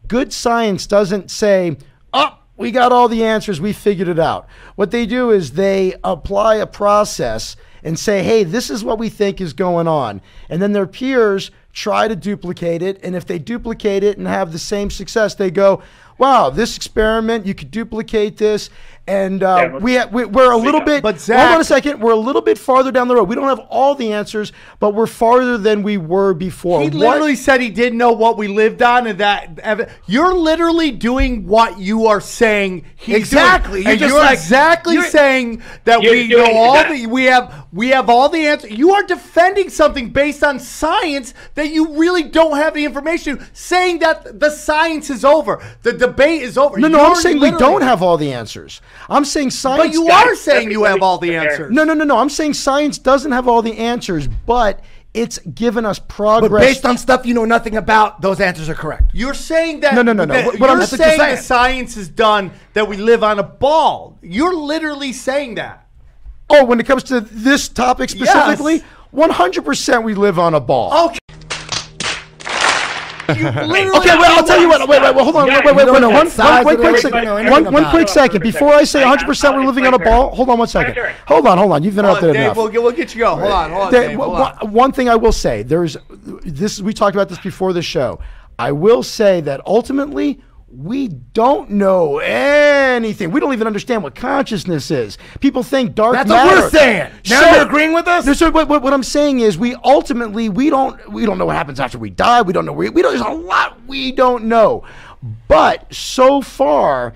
Good science doesn't say, "Oh, we got all the answers. We figured it out." What they do is they apply a process and say, "Hey, this is what we think is going on," and then their peers try to duplicate it. And if they duplicate it and have the same success, they go, wow, this experiment, you could duplicate this. And uh, Yeah, we, ha- we, we're a little bit, But hold on a second, we're a little bit farther down the road. We don't have all the answers, but we're farther than we were before. he What- literally said he didn't know what we lived on, and that you're literally doing what you are saying. He's Exactly. doing. You're just you're like- exactly you're- saying that we know all that. the we have we have all the answers. You are defending something based on science that you really don't have the information. Saying that the science is over, the debate is over. no, no, I'm saying we don't have all the answers. I'm saying science. But you are saying you have all the answers. No, no, no, no. I'm saying science doesn't have all the answers, but it's given us progress. But based on stuff you know nothing about, those answers are correct. You're saying that. No, no, no, no. that- What- what I'm- you're that's what saying saying. the science is done that we live on a ball. You're literally saying that. oh, when it comes to this topic specifically, Yes. 100% we live on a ball. Okay. You literally. Okay, well, I'll tell you what. Wait, wait, wait, hold on. Yeah, Wait, wait, wait, wait. know One, one, one quick second. you don't know One, one quick second. Before I say 100% we're living on a ball, hold on one second. Hold on, hold on. You've interrupted Dave, enough. we'll, get, we'll get you going. Hold on, hold on, Dave, Dave. one- Hold on. one thing I will say, there's this. We talked about this before the show. I will say that ultimately we don't know anything. We don't even understand what consciousness is. People think dark That's matter. what we're saying. Now So- you're agreeing with us. no, So what, what, what I'm saying is, we ultimately we don't we don't know what happens after we die. We don't know. We, we don't. There's a lot we don't know. But so far,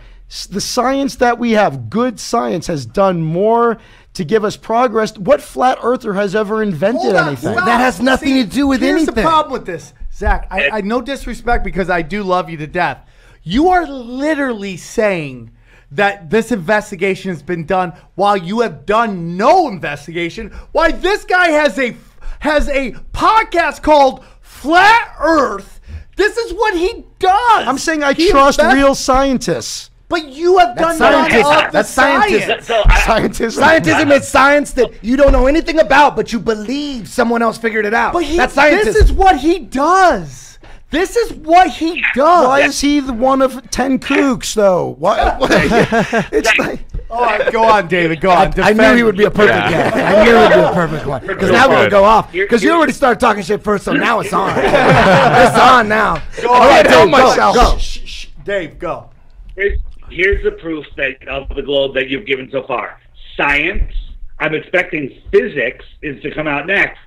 the science that we have, good science, has done more to give us progress. What flat earther has ever invented on, anything? stop. That has nothing to do with here's anything. the problem with this, Zach. I, I no disrespect because I do love you to death. You are literally saying that this investigation has been done while you have done no investigation. Why this guy has a has a podcast called Flat Earth. This is what he does. I'm saying I He trust invest- real scientists. But you have done That's none scientists. of the That's scientists. science. So I, Scientists. Scientism is science that you don't know anything about, but you believe someone else figured it out. But he, That's scientism. this is what he does. This is what he does. Why is he the one of ten kooks though? Why? it's like. All right, go on, David. Go on. I knew he would be a perfect guest. I knew he would be a perfect one. Because now we would go off. Because you already started talking shit first, so now it's on. it's on now. Go All right, on, Dave, Dave, go, go. go. Shh, shh, shh. Dave, go. here's, here's the proof that of the globe that you've given so far. Science. I'm expecting physics is to come out next,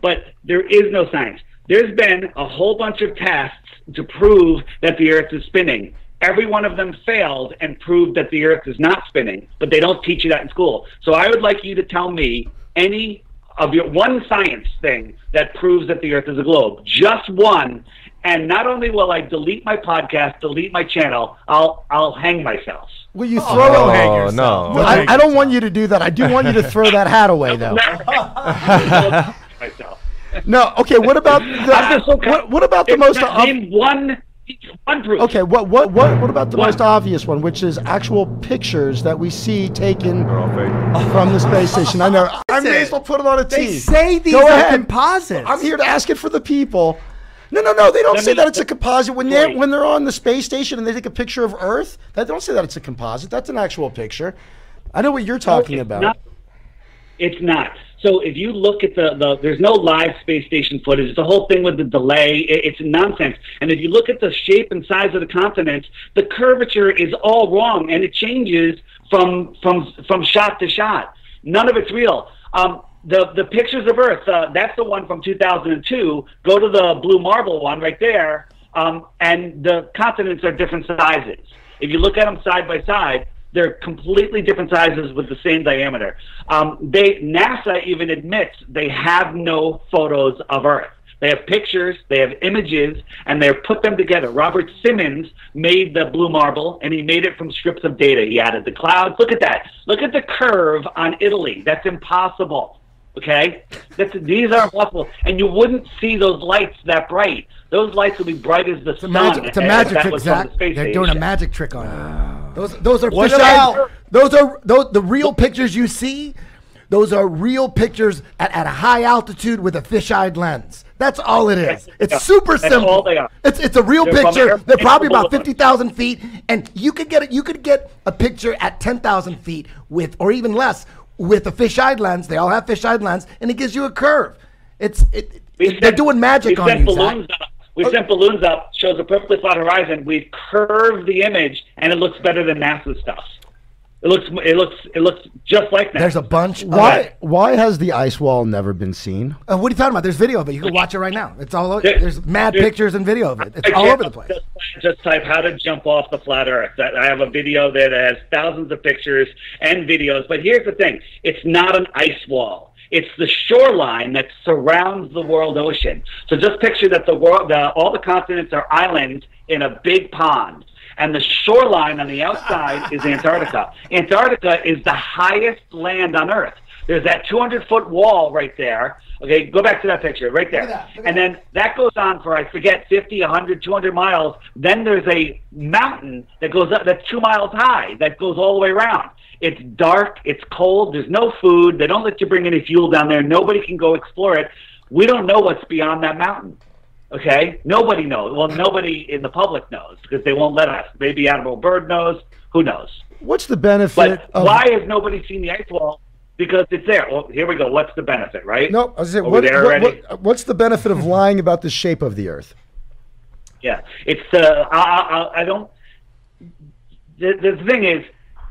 but there is no science. There's been a whole bunch of tests to prove that the Earth is spinning. Every one of them failed and proved that the Earth is not spinning, but they don't teach you that in school. So I would like you to tell me any of your one science thing that proves that the Earth is a globe. Just one. And not only will I delete my podcast, delete my channel, I'll I'll hang myself. Will you Oh, throw don't it? hang Oh, yourself. no. Don't I, I don't want you to do that. I do want you to throw that hat away, though. myself. No, okay. What about I'm the, just so what, what about the most ob- name one one proof. okay? What what what what about the What? most obvious one, which is actual pictures that we see taken They're all fake. from the space station? I know. I may Listen, as well put it on a They tee. say these Go are ahead. composites. I'm here to ask it for the people. No, no, no. They don't Let say that it's a composite when they're when they're on the space station and they take a picture of Earth. They don't say that it's a composite. That's an actual picture. I know what you're talking it's about. not. It's not. So if you look at the, the there's no live space station footage. It's the whole thing with the delay. It, it's nonsense. And if you look at the shape and size of the continents, the curvature is all wrong, and it changes from from from shot to shot. None of it's real. Um, the the pictures of Earth. Uh, that's the one from 2002. Go to the blue marble one right there. Um, and the continents are different sizes. If you look at them side by side, they're completely different sizes with the same diameter. Um, they NASA even admits they have no photos of Earth. They have pictures, they have images, and they've put them together. Robert Simmons made the blue marble, and he made it from strips of data. He added the clouds. Look at that. Look at the curve on Italy. That's impossible. Okay, That's, these are impossible, and you wouldn't see those lights that bright. Those lights would be bright as the It's a sun. magic, it's a magic trick, Zach. the They're doing a magic trick on you. Those, those are What fisheye. about- Those are those the real pictures you see. Those are real pictures at, at a high altitude with a fisheye lens. That's all it is. It's Yeah, super that's simple. all they are. It's it's a real They're picture. Air- They're probably about fifty thousand feet, and you could get it. You could get a picture at ten thousand feet with, or even less, with a fisheye lens. They all have fisheye lens, and it gives you a curve. It's it. It- they're sent- doing magic we on sent you, Zach. balloons up. We sent balloons up, shows a perfectly flat horizon. We curved the image, and it looks better than NASA stuff. It looks, it looks, it looks just like that. There's a bunch. of- Why why has the ice wall never been seen? Uh, what are you talking about? There's video of it. You can watch it right now. It's all. o- There- There's mad there- pictures and video of it. It's I all over the place. Just, just type how to jump off the flat Earth. That- I have a video there that has thousands of pictures and videos. But here's the thing: it's not an ice wall. It's the shoreline that surrounds the world ocean. So just picture that the world, the, all the continents are islands in a big pond. And the shoreline on the outside is Antarctica. Antarctica is the highest land on Earth. There's that 200 foot wall right there. Okay, go back to that picture right there. Look at that, look at and then that goes on for, I forget, 50, 100, 200 miles. Then there's a mountain that goes up, that's two miles high, that goes all the way around. It's dark, it's cold, there's no food, they don't let you bring any fuel down there, nobody can go explore it. We don't know what's beyond that mountain. Okay? Nobody knows. Well, nobody in the public knows because they won't let us. Maybe Admiral Byrd knows. Who knows? What's the benefit But of why has nobody seen the ice wall? Because it's there. Well, here we go. What's the benefit, right? No, I was saying, what, there what- what- what's the benefit of lying about the shape of the Earth? Yeah, it's uh, I, I, I don't. The, the thing is,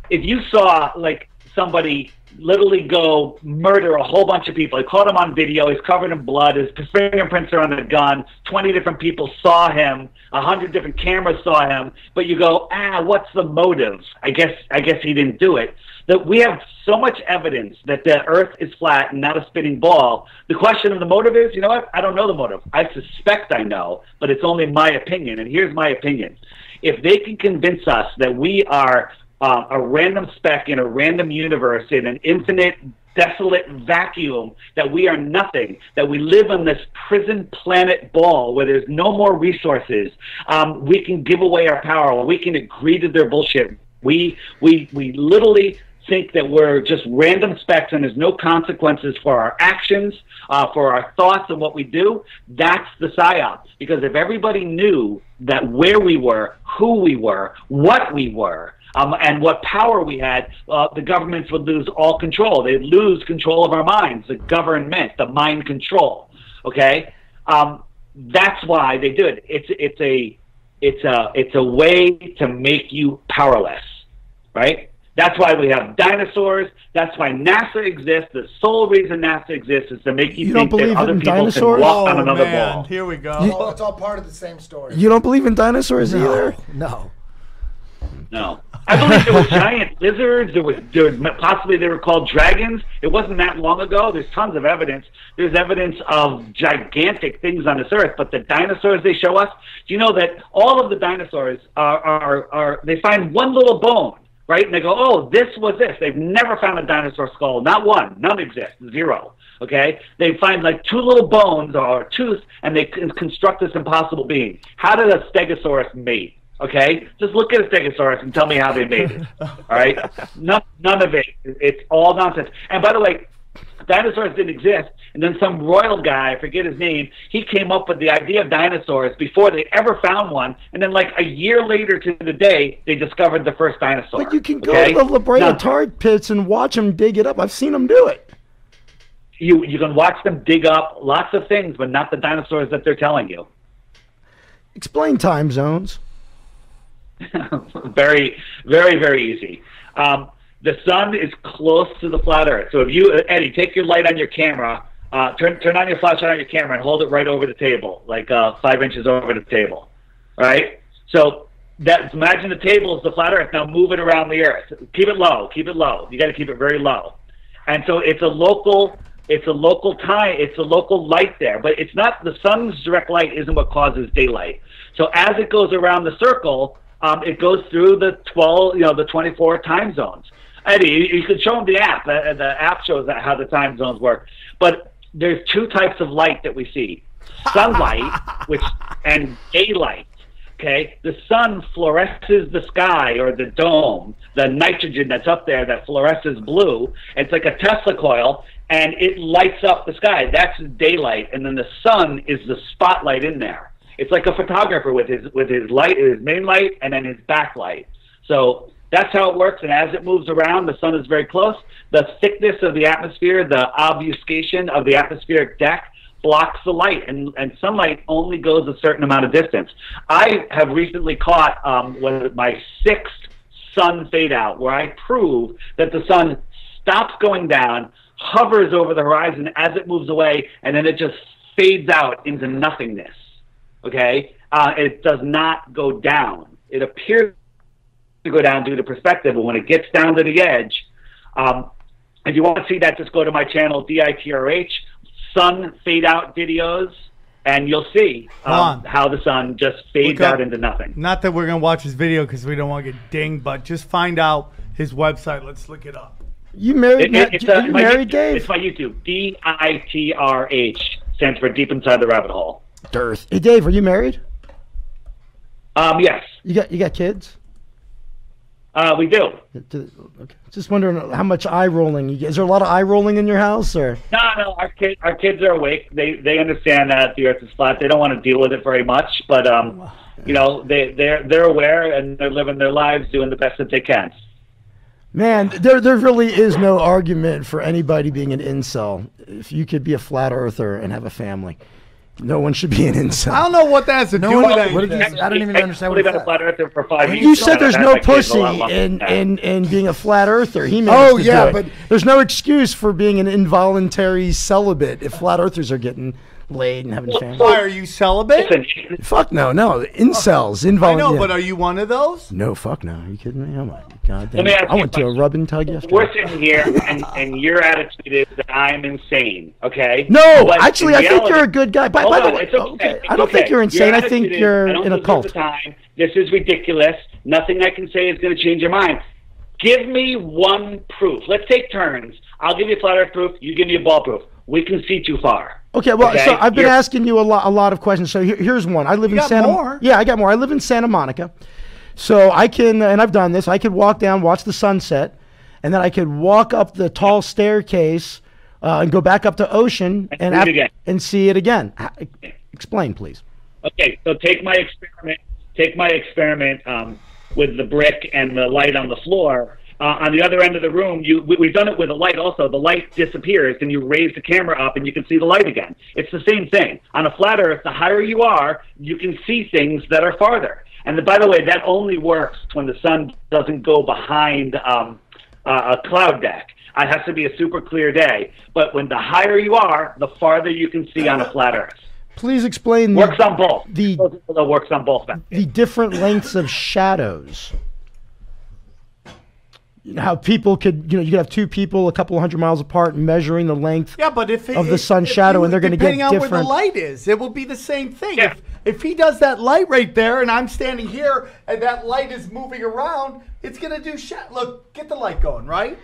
if you saw like somebody literally go murder a whole bunch of people, he caught him on video. He's covered in blood. His fingerprints are on the gun. Twenty different people saw him. A hundred different cameras saw him. But you go, ah, what's the motive? I guess I guess he didn't do it. That we have so much evidence that the Earth is flat and not a spinning ball. The question of the motive is, you know what? I don't know the motive. I suspect I know, but it's only my opinion. And here's my opinion: if they can convince us that we are uh, a random speck in a random universe in an infinite desolate vacuum that we are nothing that we live on this prison planet ball where there's no more resources um, we can give away our power we can agree to their bullshit we we we literally think that we're just random specks and there's no consequences for our actions, uh, for our thoughts and what we do, that's the psyops. Because if everybody knew that where we were, who we were, what we were, um, and what power we had, uh, the governments would lose all control. They'd lose control of our minds, the government, the mind control. Okay, um, that's why they do it. It's it's a it's a it's a way to make you powerless, right? That's why we have dinosaurs. That's why NASA exists. The sole reason NASA exists is to make you, You don't think believe that other in people dinosaurs? can walk Oh on another man, ball. here we go. Oh, it's all part of the same story. You don't believe in dinosaurs either? No. No, I believe there were giant lizards. There was, there was possibly they were called dragons. It wasn't that long ago. There's tons of evidence. There's evidence of gigantic things on this earth. But the dinosaurs they show us, do you know that all of the dinosaurs are are, are they find one little bone, right? And they go, oh, this was this. They've never found a dinosaur skull. Not one. None exist. Zero. Okay, they find like two little bones or a tooth, and they construct this impossible being. How did a Stegosaurus mate? Okay, just look at a Stegosaurus and tell me how they made it. All right, none, none of it. It's all nonsense. And by the way, dinosaurs didn't exist, and then some royal guy, I forget his name, he came up with the idea of dinosaurs before they ever found one, and then like a year later to the day, they discovered the first dinosaur. But you can go okay? to the La Brea Now, tar pits and watch them dig it up. I've seen them do it. you you can watch them dig up lots of things, but not the dinosaurs that they're telling you. Explain time zones. very, very, very easy. Um, the sun is close to the flat Earth. So if you, Eddie, take your light on your camera, uh, turn turn on your flashlight on your camera, and hold it right over the table, like uh, five inches over the table. All right. So that imagine the table is the flat Earth. Now move it around the Earth. Keep it low. Keep it low. You got to keep it very low. And so it's a local. It's a local time. It's a local light there, but it's not the sun's direct light. Isn't what causes daylight. So as it goes around the circle, um, it goes through the 12, you know, the 24 time zones. Eddie, you, you could show them the app. The, the app shows that how the time zones work. But there's two types of light that we see: sunlight, which and daylight. Okay, the sun fluoresces the sky or the dome, the nitrogen that's up there that fluoresces blue. It's like a Tesla coil, and it lights up the sky. That's daylight, and then the sun is the spotlight in there. It's like a photographer with his with his light, his main light, and then his backlight. So that's how it works. And as it moves around, the sun is very close. The thickness of the atmosphere, the obfuscation of the atmospheric deck, blocks the light, and, and sunlight only goes a certain amount of distance. I have recently caught um, what my sixth sun fade out, where I prove that the sun stops going down, hovers over the horizon as it moves away, and then it just fades out into nothingness. Okay, uh, it does not go down. It appears to go down due to perspective, but when it gets down to the edge, um, if you want to see that, just go to my channel DITRH sun fade out videos, and you'll see um, how the sun just fades Look up- out into nothing. Not that we're gonna watch his video because we don't want to get dinged, but just find out his website. Let's look it up. You married? It- it- it's, are uh, you my married, YouTube- Dave? It's my YouTube. D I T R H stands for Deep Inside the Rabbit Hole. Dearth. Hey, Dave, are you married? Um, yes, You got you got kids? Uh, we do. Just wondering how much eye rolling you get. Is there a lot of eye rolling in your house, or No, no, our kids, our kids are awake. They they understand that the Earth is flat. They don't want to deal with it very much, but um, you know, they they're they're aware and they're living their lives, doing the best that they can. man? There there really is no argument for anybody being an incel. If you could be a flat earther and have a family, no one should be an incel. I don't know what that has to No do one- with what anything. did you- I don't even I've understand what been a he flat earther for five years. You said there's no had my kids a pussy lot in, in, in being a flat earther. He managed Oh, to yeah, do it. but- there's no excuse for being an involuntary celibate if flat earthers are getting laid and having families. Why are you celibate? Fuck no, no. Incels, I involuntary. know, but are you one of those? No, fuck no. Are you kidding me? Oh my god damn. Let me it. ask I went to a question. rub and tug yesterday. we're sitting here, and, and your attitude is that I'm insane. Okay? No, But actually, in I think you're a good guy. By, Hold by the way, it's okay. okay, I don't think you're Your insane. I think you're I don't in a cult. The time. This is ridiculous. Nothing I can say is going to change your mind. Give me one proof. Let's take turns. I'll give you flat Earth proof. You give me a ball proof. We can see too far. Okay, well, Okay, so I've been you're- asking you a lot, a lot of questions. So here, here's one. I live in got Santa. more? Yeah, I got more. I live in Santa Monica, so I can, and I've done this. I could walk down, watch the sunset, and then I could walk up the tall staircase uh, and go back up to Ocean And and see it ap- again. and see it again. Explain, please. Okay, so take my experiment. Take my experiment um, with the brick and the light on the floor. Uh, on the other end of the room, you we, we've done it with a light. Also, the light disappears, and you raise the camera up, and you can see the light again. It's the same thing. On a flat Earth, the higher you are, you can see things that are farther. And by the way, that only works when the sun doesn't go behind um, uh, a cloud deck. It has to be a super clear day. But when the higher you are, the farther you can see on a flat Earth. Please explain Works the, on both. the works on both. the different lengths of shadows. You know, how people could, you know, you could have two people a couple hundred miles apart measuring the length Yeah, but if it, of the if- sun shadow, you- and they're going to get depending on where the different. light is, it will be the same thing. If if he does that light right there, and I'm standing here, and that light is moving around, it's gonna do shit. Look, get the light going, right?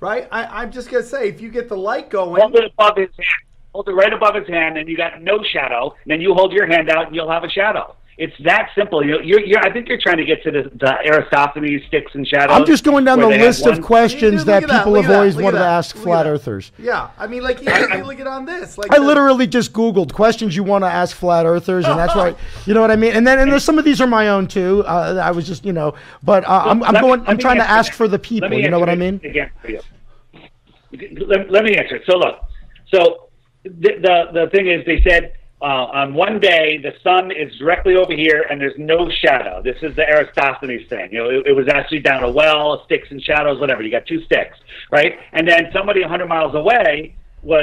Right. I, I'm just gonna say, if you get the light going, Hold it above his hand. Hold it right above his hand, and you got no shadow. And then you hold your hand out, and you'll have a shadow. It's that simple. You're, you're, you're, I think you're trying to get to the, the Eratosthenes sticks and shadows. I'm just going down the where they have list of one- questions Look that that, people have at that, always look wanted to ask look flat earthers. yeah. I mean, like, even you look at on this, like, I the- literally just Googled questions you want to ask flat earthers, and that's right. You know what I mean? And then, and there's some of these are my own too. Uh, I was just, you know, but uh, I'm, I'm Let me- going. I'm trying to ask that. for the people. You know what I mean? Again for you. Let, let me answer it. So look, so the the, the thing is, they said uh, on one day the sun is directly over here and there's no shadow. This is the Eratosthenes thing. You know, it, it was actually down a well, sticks and shadows, whatever. You got two sticks, right? And then somebody 100 miles away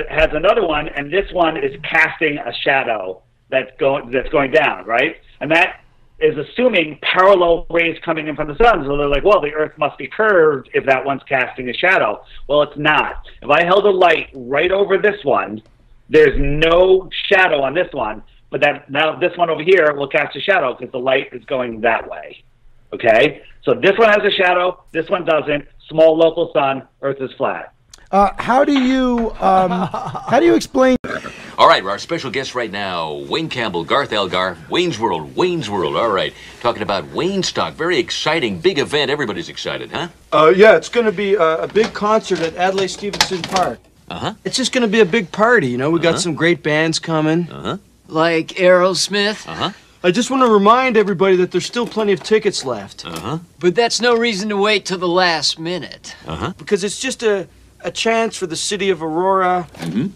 has another one, and this one is casting a shadow that's going that's going down, right? And that is assuming parallel rays coming in from the sun. So they're like, well, the Earth must be curved if that one's casting a shadow. Well, it's not. If I held a light right over this one, there's no shadow on this one, but that now this one over here will cast a shadow because the light is going that way. Okay, so this one has a shadow, this one doesn't. Small local sun, Earth is flat. Uh, how do you um, how do you explain? All right, our special guest right now, Wayne Campbell, Garth Algar, Wayne's World, Wayne's World. All right, talking about Wayne Stock. Very exciting, big event. Everybody's excited, huh? Uh, yeah, it's going to be a, a big concert at Adlai Stevenson Park. Uh huh. It's just going to be a big party, you know. We got Uh-huh. some great bands coming. Uh huh. Like Aerosmith. Uh huh. I just want to remind everybody that there's still plenty of tickets left. Uh huh. But that's no reason to wait till the last minute. Uh huh. Because it's just a, a chance for the city of Aurora Mm-hmm.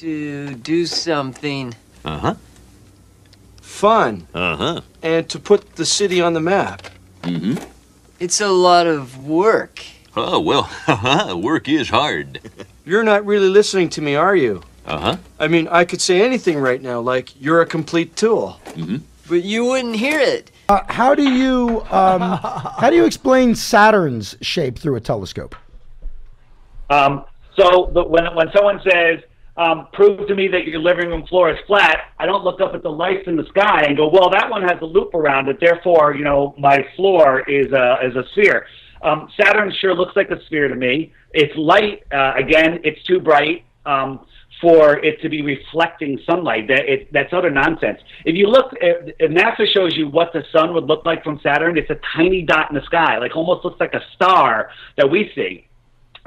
To do something. Uh huh. fun Uh huh. and to put the city on the map. Mm-hmm. It's a lot of work. Oh well, work is hard. You're not really listening to me, are you? Uh huh. I mean, I could say anything right now, like you're a complete tool. Mm-hmm. But you wouldn't hear it. Uh, how do you um, how do you explain Saturn's shape through a telescope? Um, so the, when when someone says, um, "Prove to me that your living room floor is flat," I don't look up at the lights in the sky and go, "Well, that one has a loop around it, therefore, you know, my floor is a is a sphere." Um, Saturn sure looks like a sphere to me. It's light. Uh, again, it's too bright. Um, for it to be reflecting sunlight. That it, that's utter nonsense. If you look, if, if NASA shows you what the sun would look like from Saturn, it's a tiny dot in the sky, like almost looks like a star that we see.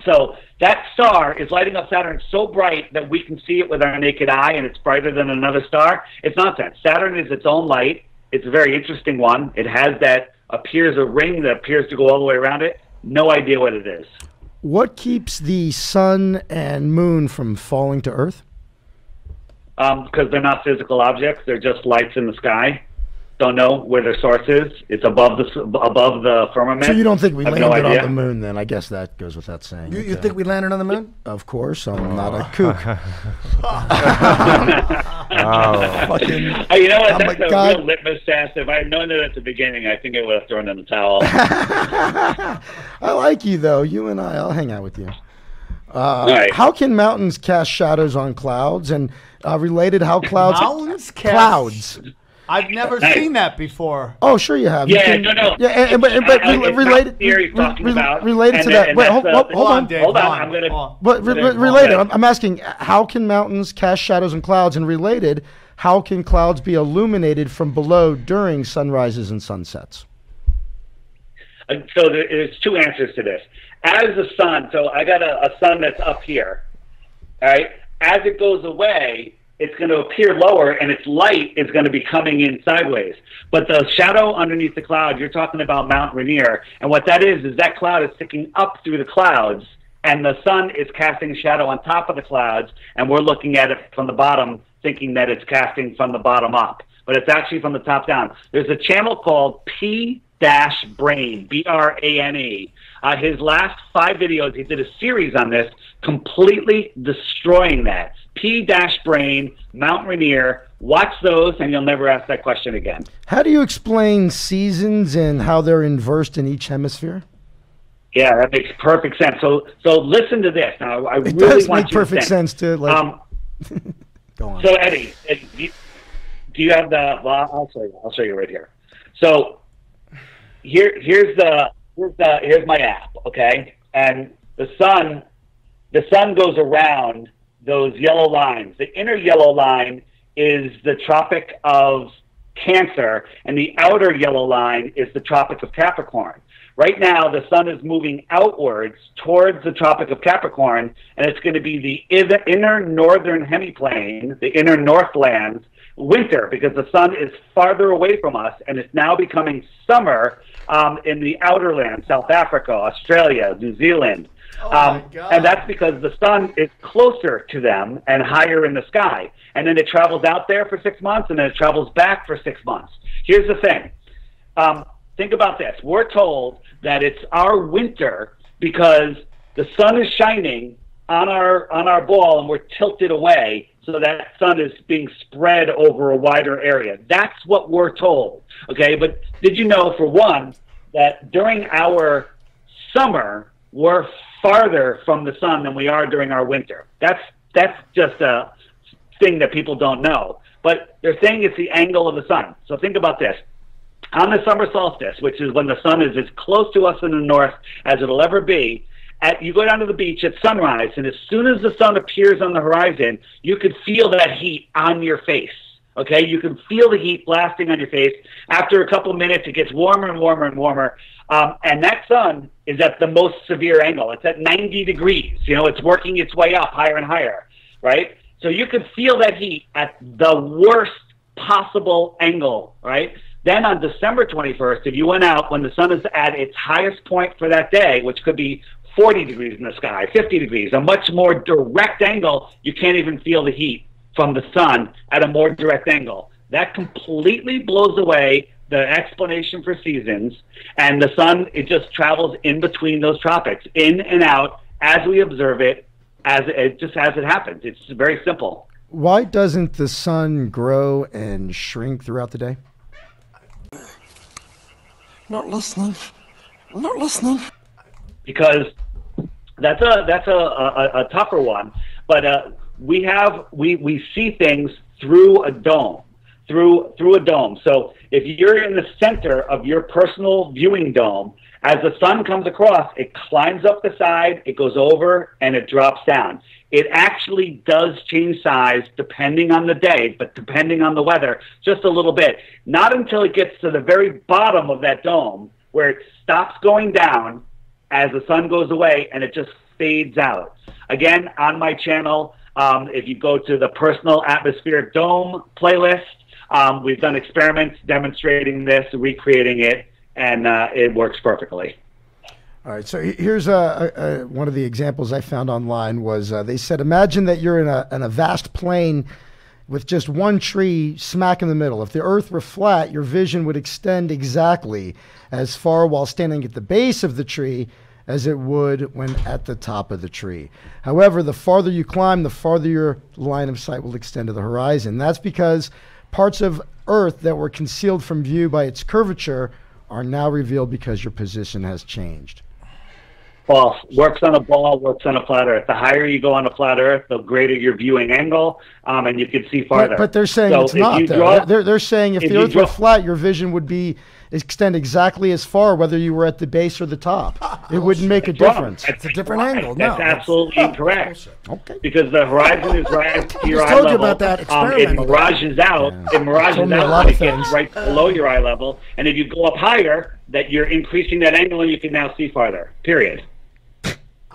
So that star is lighting up Saturn so bright that we can see it with our naked eye, and it's brighter than another star. It's nonsense. Saturn is its own light. It's a very interesting one. It has that appears a ring that appears to go all the way around it. No idea what it is. What keeps the sun and moon from falling to Earth? Um, because they're not physical objects; they're just lights in the sky. Don't know where their source is. It's above the above the firmament. So you don't think we landed no on the moon? Then I guess that goes without saying. You, you Okay. think we landed on the moon? Of course, I'm not a kook. Fucking, Uh, you know what? Oh That's my a God. real litmus test. If I had known it at the beginning, I think I would have thrown in the towel. I like you though. You and I, I'll hang out with you. Uh, right. How can mountains cast shadows on clouds? And uh, related, how clouds Mountains cast- clouds. I've never Nice. seen that before. Oh, sure you have. You Yeah, can- no, no. Yeah, and, and- but, but Uh, re- related, not theory he's re- re- related to then- that. and Wait, hold, the- hold, hold on. Dave, Hold on, hold I'm gonna- hold on. But re- re- related. I'm, I'm asking, how can mountains cast shadows and clouds? And related, how can clouds be illuminated from below during sunrises and sunsets? Uh, so there's two answers to this. As the sun, so I got a, a sun that's up here. All right. As it goes away, it's going to appear lower, and its light is going to be coming in sideways. But the shadow underneath the cloud, you're talking about Mount Rainier, and what that is is that cloud is sticking up through the clouds, and the sun is casting shadow on top of the clouds, and we're looking at it from the bottom, thinking that it's casting from the bottom up. but it's actually from the top down. There's a channel called P Dash Brane, B R A N E. Uh, his last five videos, he did a series on this, completely destroying that. P Dash Brane, Mount Rainier. Watch those, and you'll never ask that question again. How do you explain seasons and how they're inversed in each hemisphere? Yeah, that makes perfect sense. So, so listen to this. Now, I It really does want make you perfect to sense to like. Um, go on. So Eddie, Eddie, do you, do you have the? Well, I'll show you. I'll show you right here. So here, here's the here's the here's my app. Okay, and the sun, the sun goes around those yellow lines. The inner yellow line is the Tropic of Cancer, and the outer yellow line is the Tropic of Capricorn. Right now, the sun is moving outwards towards the Tropic of Capricorn, and it's going to be the inner northern hemiplane, the inner Northlands, winter, because the sun is farther away from us, and it's now becoming summer um, in the outer land, South Africa, Australia, New Zealand. Um, and that's because the sun is closer to them and higher in the sky. And then it travels out there for six months, and then it travels back for six months. Here's the thing um, think about this. We're told that it's our winter because the sun is shining on our on our ball and we're tilted away so that sun is being spread over a wider area. That's what we're told. Okay, but did you know for one that during our summer we're farther from the sun than we are during our winter? That's that's just a thing that people don't know. But they're saying it's the angle of the sun. So think about this on the summer solstice, which is when the sun is as close to us in the north as it'll ever be, at, you go down to the beach at sunrise, and as soon as the sun appears on the horizon, you could feel that heat on your face. Okay, you can feel the heat blasting on your face. After a couple minutes, it gets warmer and warmer and warmer. Um, and that sun is at the most severe angle. It's at 90 degrees. You know, it's working its way up higher and higher, right? So you could feel that heat at the worst possible angle, right? Then on December 21st, if you went out when the sun is at its highest point for that day, which could be 40 degrees in the sky, 50 degrees, a much more direct angle, you can't even feel the heat from the sun at a more direct angle. That completely blows away the explanation for seasons, and the sun, it just travels in between those tropics, in and out, as we observe it, as it just as it happens. It's very simple. Why doesn't the sun grow and shrink throughout the day? Not listening. Not listening. because that's a that's a, a, a tougher one. But uh, we have we we see things through a dome, through through a dome. So if you're in the center of your personal viewing dome, as the sun comes across, it climbs up the side, it goes over, and it drops down. It actually does change size depending on the day, but depending on the weather, just a little bit. Not until it gets to the very bottom of that dome where it stops going down as the sun goes away and it just fades out. Again, on my channel, um, if you go to the personal atmospheric dome playlist, um, we've done experiments demonstrating this, recreating it, and uh, it works perfectly. All right, so here's a, a, one of the examples I found online was uh, they said imagine that you're in a, in a vast plain with just one tree smack in the middle. If the earth were flat, your vision would extend exactly as far while standing at the base of the tree as it would when at the top of the tree. However, the farther you climb, the farther your line of sight will extend to the horizon. That's because parts of earth that were concealed from view by its curvature are now revealed because your position has changed. False. Works on a ball, works on a flat earth. The higher you go on a flat earth, the greater your viewing angle, um, and you can see farther. But, but they're saying So it's not. Draw- they're, they're saying if, if the Earth were flat, your vision would be extend exactly as far, whether you were at the base or the top. It wouldn't make a difference. That's a different right. angle. That's No, absolutely incorrect. Okay. Because the horizon is right to your just eye told you level. about that um, it experiment. mirages out. It mirages Told me a out lot it gets right below your eye level. And if you go up higher, that you're increasing that angle, and you can now see farther. Period.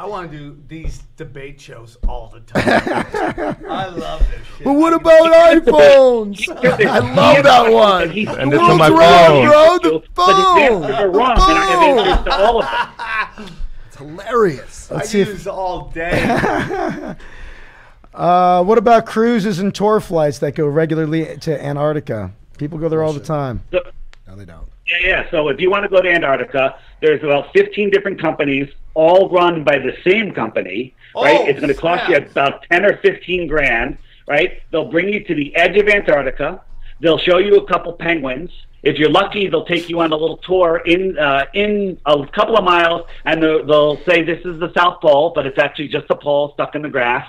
I want to do these debate shows all the time. I love this shit. But what about iPhones? I love that one. And The it's on my phone. bro. The But his phone. answers are and I have answers to all of them. It's hilarious. I Let's see do if- all day. Uh, what about cruises and tour flights that go regularly to Antarctica? People go there all the time. No, they don't. Yeah, yeah. So if you want to go to Antarctica, there's about 15 different companies, all run by the same company, right? Oh, It's going to cost you about 10 or 15 grand, right? They'll bring you to the edge of Antarctica. They'll show you a couple penguins. If you're lucky, they'll take you on a little tour in uh, in a couple of miles, and they'll, they'll say this is the South Pole, but it's actually just a pole stuck in the grass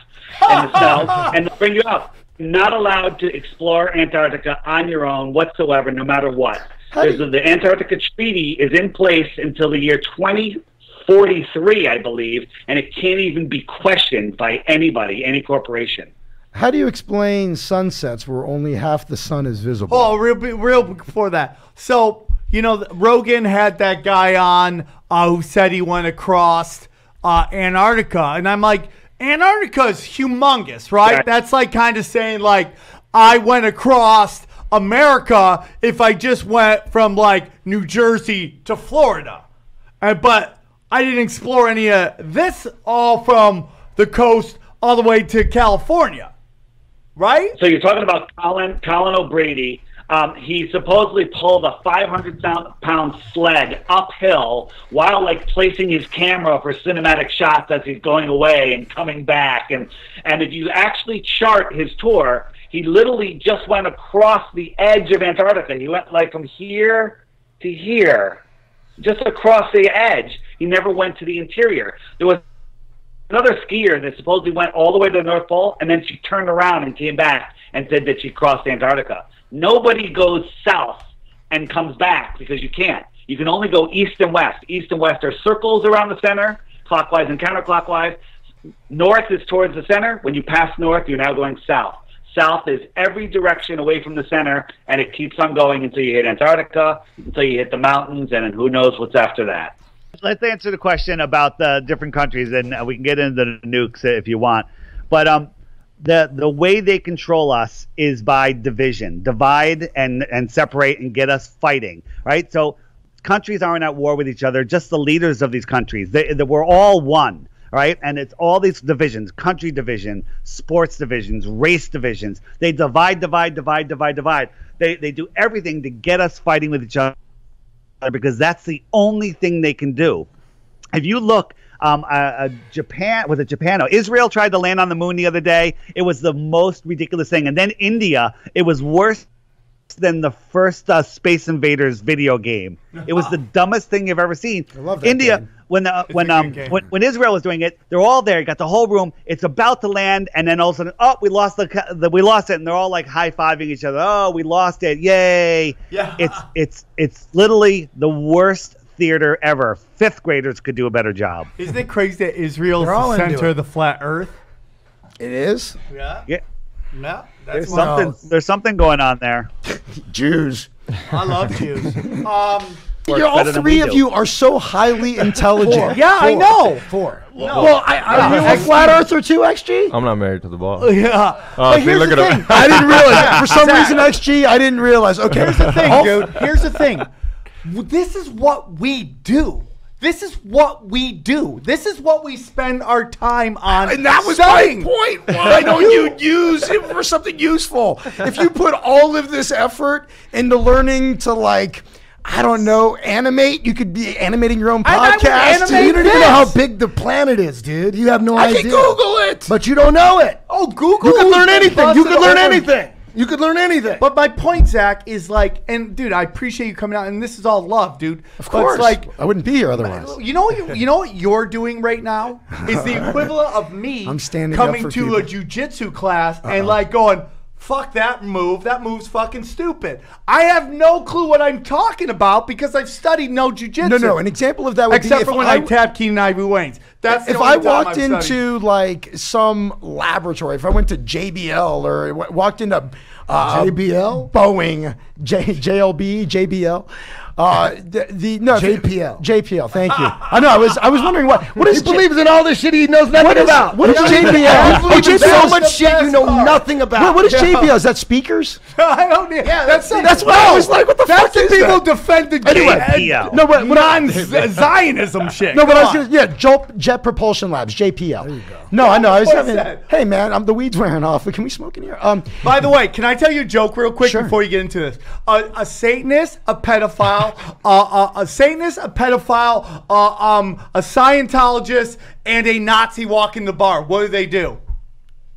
and the snow, and they'll bring you up. Not allowed to explore Antarctica on your own whatsoever, no matter what. There's the Antarctica Treaty is in place until the year 2043, I believe, and it can't even be questioned by anybody, any corporation. How do you explain sunsets where only half the sun is visible? Oh, real, real before that. So you know, Rogan had that guy on uh, who said he went across uh, Antarctica, and I'm like, Antarctica is humongous, right? Right. That's like kind of saying like I went across America if I just went from like New Jersey to Florida, and but I didn't explore any of this all from the coast all the way to California, right? So you're talking about Colin Colin O'Brady. Um, he supposedly pulled a 500 pound sled uphill while like placing his camera for cinematic shots as he's going away and coming back. And and if you actually chart his tour, he literally just went across the edge of Antarctica. He went like from here to here, just across the edge. He never went to the interior. There was another skier that supposedly went all the way to the North Pole, and then she turned around and came back and said that she crossed Antarctica. Nobody goes south and comes back because you can't. You can only go east and west. East and west are circles around the center, clockwise and counterclockwise. North is towards the center. When you pass north, you're now going south. South is every direction away from the center, and it keeps on going until you hit Antarctica, until you hit the mountains, and who knows what's after that. Let's answer the question about the different countries, and uh, we can get into the nukes if you want. But um, the the way they control us is by division, divide and and separate and get us fighting, right? So countries aren't at war with each other; just the leaders of these countries. They, they we're all one. Right, and it's all these divisions: country division, sports divisions, race divisions. They divide, divide, divide, divide, divide. They they do everything to get us fighting with each other because that's the only thing they can do. If you look, um, uh, Japan was it Japan? No, Israel tried to land on the moon the other day. It was the most ridiculous thing, and then India. It was worse than the first uh, Space Invaders video game. It was the dumbest thing you've ever seen. I love that India game. when the, when um when, when Israel was doing it, they're all there. You got the whole room. It's about to land, and then all of a sudden, oh, we lost the, ca- the we lost it, and they're all like high fiving each other. Oh, we lost it! Yay! Yeah. It's it's it's literally the worst theater ever. Fifth graders could do a better job. Isn't it crazy that Israel's the center of the flat Earth? It is. Yeah. Yeah, No, there's that's why something there's something going on there. Jews. I love Jews. Um, You're, all three of do. you are so highly intelligent. yeah, I know. Four. Well, I, are you a flat earther too, XG? I'm not married to the ball. Yeah. Oh, see, here's look the at thing. him. I didn't realize. For some reason, XG, I didn't realize. Okay. Here's the thing, Oh, dude. Here's the thing. This is what we do. This is what we do. This is what we spend our time on. And that was studying. my point. I know you'd use it for something useful. If you put all of this effort into learning to like, I don't know, animate, you could be animating your own I podcast. You don't even know how big the planet is, dude. You have no I idea. can Google it. But you don't know it. Oh, Google. you can learn anything. You can learn over- anything. You could learn anything. But my point, Zach, is like, and dude, I appreciate you coming out, and this is all love, dude. of But course, it's like, I wouldn't be here otherwise. you know what you, you know what you're doing right now is the equivalent of me I'm standing coming to a people. jujitsu class and uh-uh. like going, "Fuck that move! That move's fucking stupid." I have no clue what I'm talking about because I've studied no jujitsu. No, no. An example of that would except be for if when I, tapped Keenen Ivory Wayans. That's the if only I time walked I've studied. into like some laboratory, if I went to JBL or walked into uh, JBL? Boeing, J, JLB, JBL, Uh, the, the no JPL. JPL. Thank you. I know. I was I was wondering what what is He believes in all this shit he knows nothing What is- about. what is You JBL? believe in so much shit you know nothing about. What, what is JBL? Is that speakers? I don't need. Yeah, that's that's- that's what I was like, what the that's fuck the is people that? defend the Anyway, JPL. no, but- but non-Zionism shit. No, but I was on. gonna, yeah, Jet, Jet Propulsion Labs, JPL. There you go. No, I know. I was having. Hey, man, I'm the weeds wearing off. Can we smoke in here? Um, By the way, can I tell you a joke real quick before you get into this? A, a Satanist, a pedophile, uh, uh, a Satanist, a pedophile, uh, um, a Scientologist, and a Nazi walk in the bar. What do they do?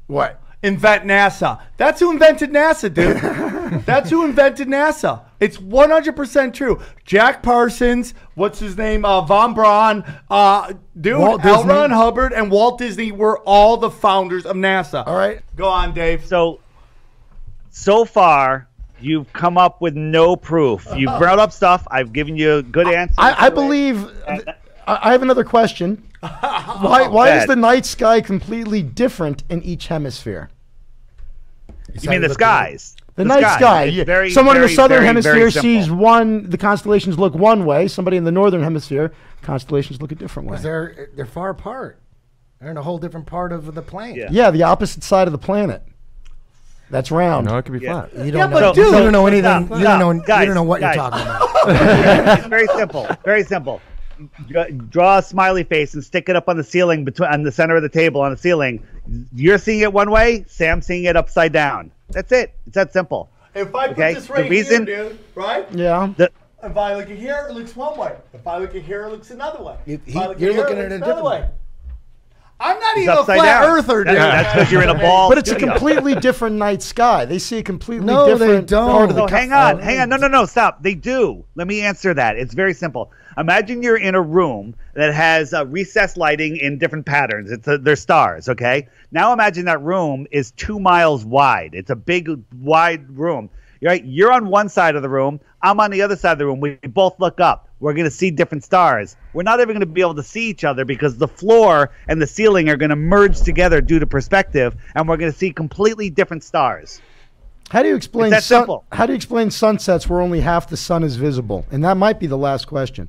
what? Invent NASA. That's who invented NASA, dude. That's who invented NASA. It's 100% true. Jack Parsons, what's his name? Uh, Von Braun, uh, dude, Walt L. Ron Hubbard, and Walt Disney were all the founders of NASA. All right. Go on, Dave. So, so far, you've come up with no proof. You've brought up stuff. I've given you a good answer. I, I believe. th- I I have another question. Why why is the night sky completely different in each hemisphere? you mean the skies? The, night sky. It's yeah. very, Someone in the southern very, hemisphere very sees one. The constellations look one way. Somebody in the northern hemisphere, constellations look a different way. Because they're they're far apart. They're in a whole different part of the plane. Yeah. Yeah, the opposite side of the planet. That's round. No, it could be Yeah. flat. You don't Yeah, know. but you don't know anything. Stop, you don't stop. know. you Guys, don't know what guys. you're talking about. it's very simple. Very simple. Dra- Draw a smiley face and stick it up on the ceiling between on the center of the table on the ceiling. You're seeing it one way. Sam's seeing it upside down. That's it. It's that simple. If I put Okay, this the right reason- here, dude, right? Yeah. The, If I look at here, it looks one way. If I look at here, it looks another way. You- If I he- look you're here, looking it at it looks a another different way. I'm not it's even a flat down. earther, That- dude. that's because you're in a ball. But it's a completely different night sky. They see a completely No, they different don't. part of the No, co- hang on, oh, hang on. No, no, no, stop. They do. Let me answer that. It's very simple. Imagine you're in a room that has uh, recessed lighting in different patterns. It's a, they're stars, okay? Now imagine that room is two miles wide. It's a big, wide room. Right? You're on one side of the room. I'm on the other side of the room. We both look up. We're going to see different stars. We're not even going to be able to see each other because the floor and the ceiling are going to merge together due to perspective, and we're going to see completely different stars. How do you explain that sun- simple. How do you explain sunsets where only half the sun is visible? And that might be the last question.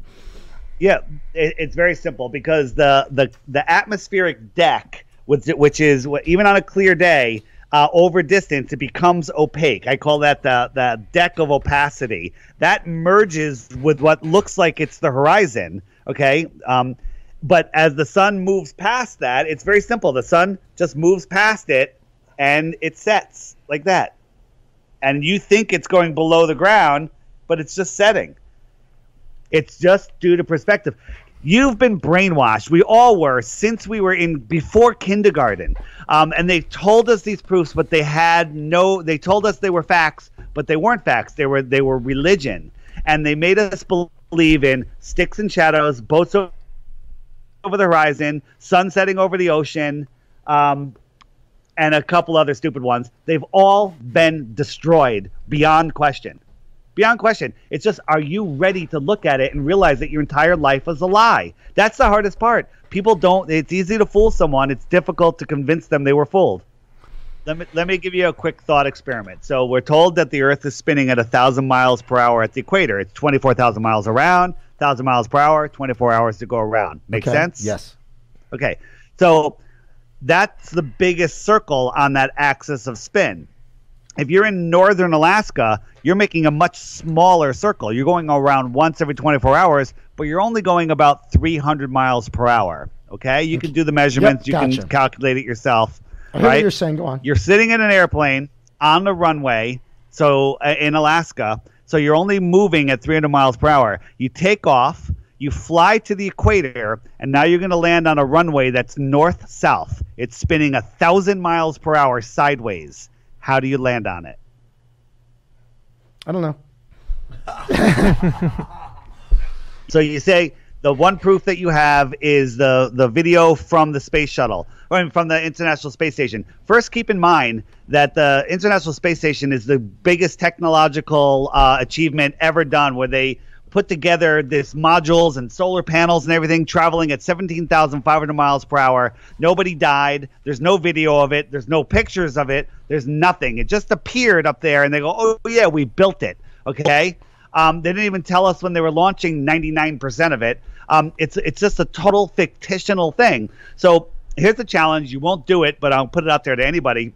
Yeah, it, it's very simple because the the the atmospheric deck, which which is even on a clear day, uh, over distance it becomes opaque. I call that the the deck of opacity. That merges with what looks like it's the horizon. Okay. Um, but as the sun moves past that, it's very simple. The sun just moves past it, and it sets like that. And you think it's going below the ground, but it's just setting. It's just due to perspective. You've been brainwashed. We all were since we were in before kindergarten. Um, and they told us these proofs, but they had no. They told us they were facts, but they weren't facts. They were they were religion, and they made us believe in sticks and shadows, boats over the horizon, sun setting over the ocean, um, and a couple other stupid ones. They've all been destroyed beyond question beyond question. It's just, are you ready to look at it and realize that your entire life is a lie? That's the hardest part. People don't. It's easy to fool someone. It's difficult to convince them they were fooled. Let me let me give you a quick thought experiment. So we're told that the Earth is spinning at a thousand miles per hour at the equator. It's twenty four thousand miles around, thousand miles per hour, twenty four hours to go around. Make Okay. sense? Yes. Okay. So that's the biggest circle on that axis of spin. If you're in northern Alaska, you're making a much smaller circle. You're going around once every 24 hours, but you're only going about 300 miles per hour. Okay? You can do the measurements, you gotcha. can calculate it yourself. I right? you're saying. Go on. You're sitting in an airplane on the runway, so uh, in Alaska, so you're only moving at 300 miles per hour. You take off, you fly to the equator, and now you're going to land on a runway that's north south. It's spinning a thousand miles per hour sideways. How do you land on it? I don't know. So you say the one proof that you have is the the video from the space shuttle or from the International Space Station. First, keep in mind that the International Space Station is the biggest technological uh, achievement ever done, where they put together this modules and solar panels and everything traveling at 17,500 miles per hour. Nobody died. There's no video of it. There's no pictures of it. There's nothing. It just appeared up there and they go, "Oh yeah, we built it." Okay? Um, they didn't even tell us when they were launching 99% of it. Um, it's it's just a total fictional thing. So here's the challenge. You won't do it, but I'll put it out there to anybody.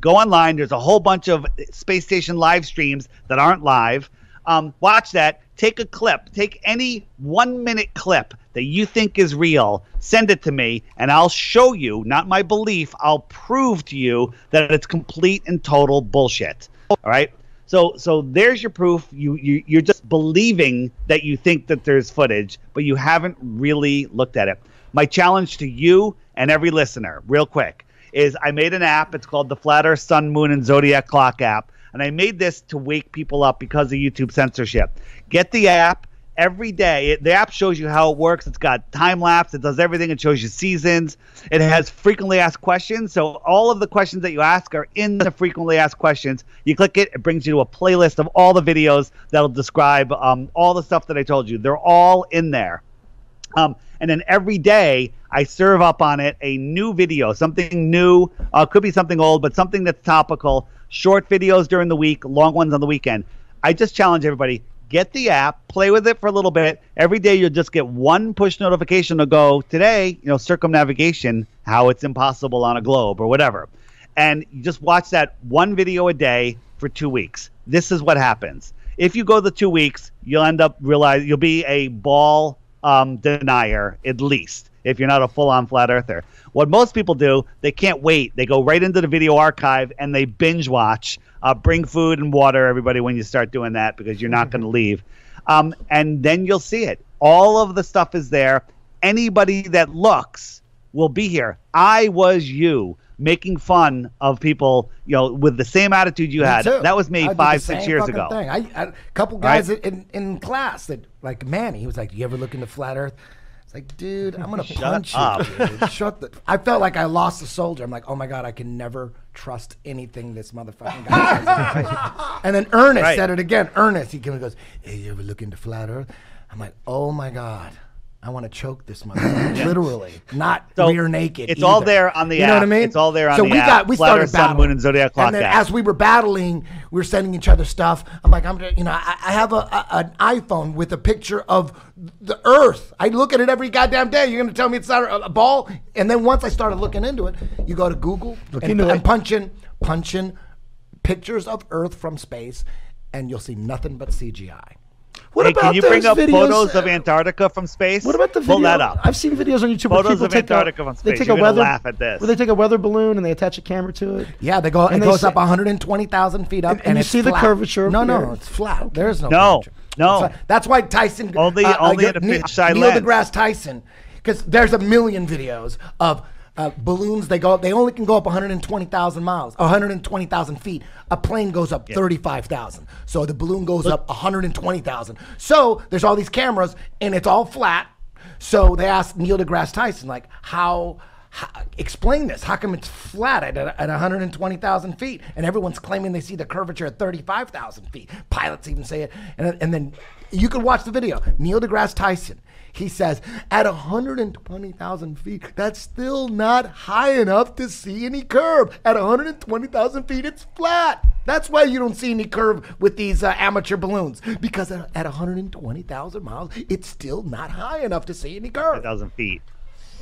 Go online. There's a whole bunch of space station live streams that aren't live. Um, watch that. Take a clip. Take any one minute clip that you think is real. Send it to me, and I'll show you, not my belief, I'll prove to you that it's complete and total bullshit. All right? So so there's your proof. You, you you're just believing that you think that there's footage, but you haven't really looked at it. My challenge to you and every listener, real quick, is I made an app. It's called the Flat Earth Sun, Moon, and Zodiac Clock app. And I made this to wake people up because of YouTube censorship. Get the app every day. It, the app shows you how it works. It's got time lapse. It does everything. It shows you seasons. It has frequently asked questions. So all of the questions that you ask are in the frequently asked questions. You click it, it brings you to a playlist of all the videos that'll describe um, all the stuff that I told you. They're all in there. Um, and then every day I serve up on it a new video, something new. Uh, could be something old, but something that's topical. Short videos during the week, long ones on the weekend. I just challenge everybody get the app, play with it for a little bit. Every day you'll just get one push notification to go today, you know, circumnavigation, how it's impossible on a globe or whatever. And you just watch that one video a day for two weeks. This is what happens. If you go the two weeks, you'll end up realize you'll be a ball um, denier at least if you're not a full-on flat earther. What most people do, they can't wait. They go right into the video archive and they binge watch. Uh, bring food and water, everybody, when you start doing that because you're not going to leave. Um, and then you'll see it. All of the stuff is there. Anybody that looks will be here. I was you making fun of people, you know, with the same attitude you had. That was me five, six years ago. Thing. I, I, a couple Right? guys in, in class that, like Manny, he was like, "Do you ever look into flat Earth?" It's like, dude, I'm gonna punch up. you. Dude. Shut the. I felt like I lost a soldier. I'm like, oh my god, I can never trust anything this motherfucking guy says. and then Ernest Right. said it again. Ernest, he came and goes, "Hey, you ever look into flat Earth?" I'm like, oh my god. I want to choke this motherfucker, literally, not So, rear naked. it's all there on the You know what I mean? It's all there on so the we app. got we started Earth, Sun, battling. Moon, and Zodiac Clock And then app. as we were battling, we were sending each other stuff. I'm like, I'm you know, I, I have a, a an iPhone with a picture of the Earth. I look at it every goddamn day. You're gonna tell me it's not a, a ball? And then once I started looking into it, you go to Google Look and, into and it. punch in punch in pictures of Earth from space, and you'll see nothing but CGI. What Hey, about can you bring up videos, photos of uh, Antarctica from space? What about the video? Pull that up. I've seen videos on YouTube where Photos people of take Antarctica a, from they take You're a weather laugh at this. Where they take a weather balloon and they attach a camera to it. Yeah, they go. It And they goes say- up 120,000 feet up, And- and you it's see the curvature No, no, it's flat. There is no. No, curvature. no. That's why, that's why Tyson Only- uh, only uh, at a Neil, Neil deGrasse Tyson, because there's a million videos of. Uh, balloons they go up they only can go up 120,000 miles 120,000 feet a plane goes up 35,000 so the balloon goes up 120,000 so there's all these cameras and it's all flat so they asked Neil deGrasse Tyson like how how, explain this. How come it's flat at, at 120,000 feet and everyone's claiming they see the curvature at 35,000 feet? Pilots even say it. And, and then you can watch the video. Neil deGrasse Tyson, he says, at 120,000 feet, that's still not high enough to see any curve. At 120,000 feet, it's flat. That's why you don't see any curve with these uh, amateur balloons because at, at 120,000 miles, it's still not high enough to see any curve. 1,000 feet.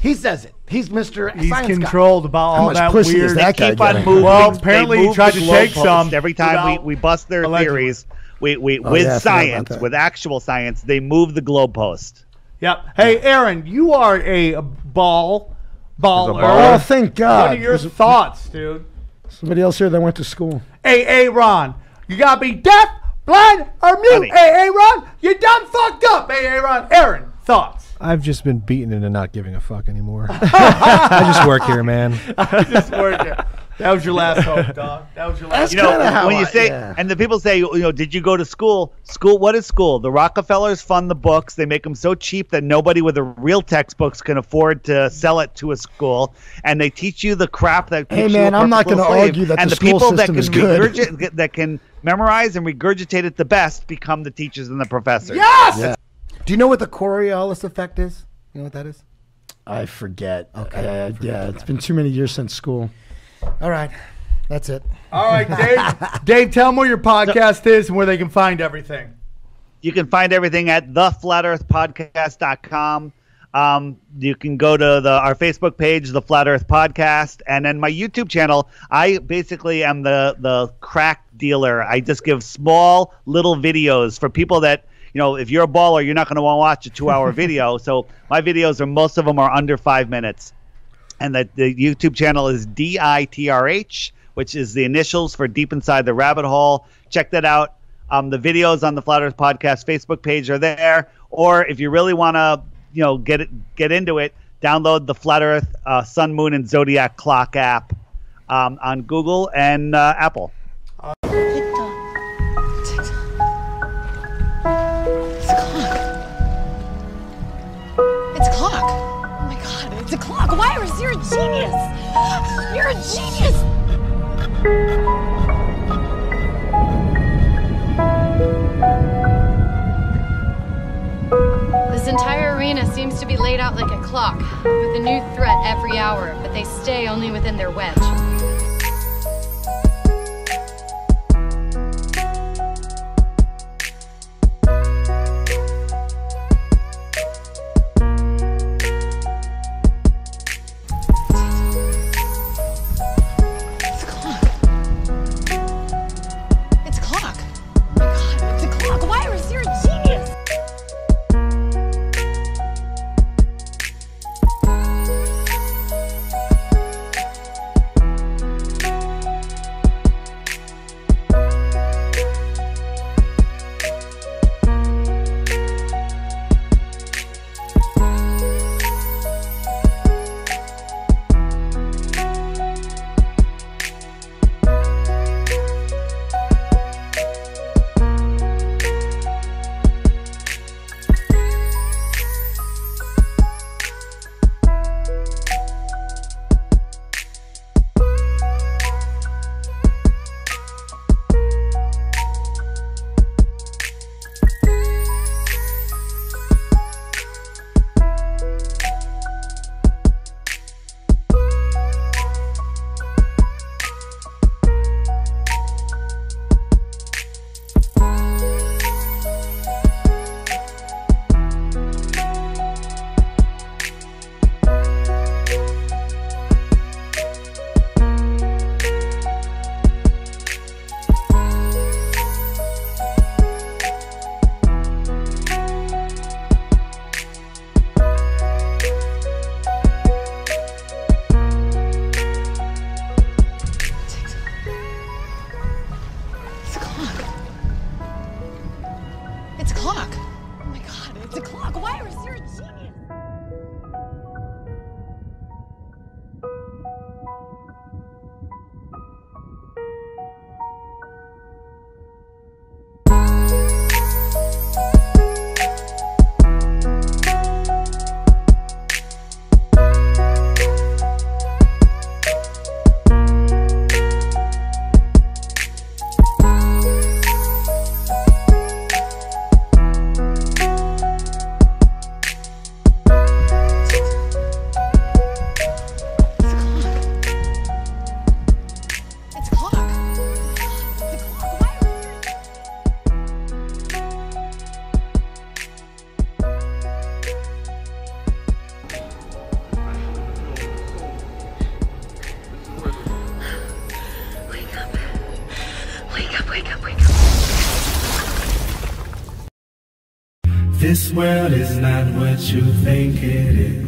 He says it. He's Mr. He's Science guy. controlled about How much that pussy weird. is that guy Keep on moving. Well, apparently he move tried to take some every time we, we bust their allegedly. theories. We, we Oh, with yeah, I forgot about science, with actual science, they move the globe post. Yep. Hey, Aaron, you are a ball baller. Oh, thank God. What are your There's a- thoughts, dude? Somebody else here that went to school. Hey, hey, Ron, you gotta be deaf, blind, or mute. Honey. Hey, hey, Ron, you done fucked up. Hey, hey, Ron. Aaron, thoughts? I've just been beaten into not giving a fuck anymore. I just work here, man. I just working. That was your last hope, dog. That was your last. That's You know, kinda how when you I- say, yeah. and the people say, you know, did you go to school? School, what is school? The Rockefellers fund the books. They make them so cheap that nobody with a real textbooks can afford to sell it to a school. And they teach you the crap that Hey, makes man, you a I'm not gonna argue that and the the, school people that can is good. regurgi- that can memorize and regurgitate it the best become the teachers and the professors. Yes. Yeah. Do you know what the Coriolis effect is? You know what that is? I forget. Okay. Uh, yeah, it's been too many years since school. All right. That's it. All right, Dave. Dave, tell them where your podcast is and where they can find everything. you can find everything at theflatearthpodcast.com. Um, you can go to the our Facebook page, the Flat Earth Podcast, and then my YouTube channel. I basically am the the crack dealer. I just give small little videos for people that you know. If you're a baller, you're not going to want to watch a two hour video. So my videos are most of them are under five minutes, and the the YouTube channel is D I T R H, which is the initials for Deep Inside the Rabbit Hole. Check that out. Um, the videos on the Flat Earth Podcast Facebook page are there. Or if you really want to, you know, get it, get into it, download the Flat Earth uh, Sun, Moon, and Zodiac Clock app um, on Google and uh, Apple. It's genius. You're a genius. This entire arena seems to be laid out like a clock, with a new threat every hour, but they stay only within their wedge. This world is not what you think it is.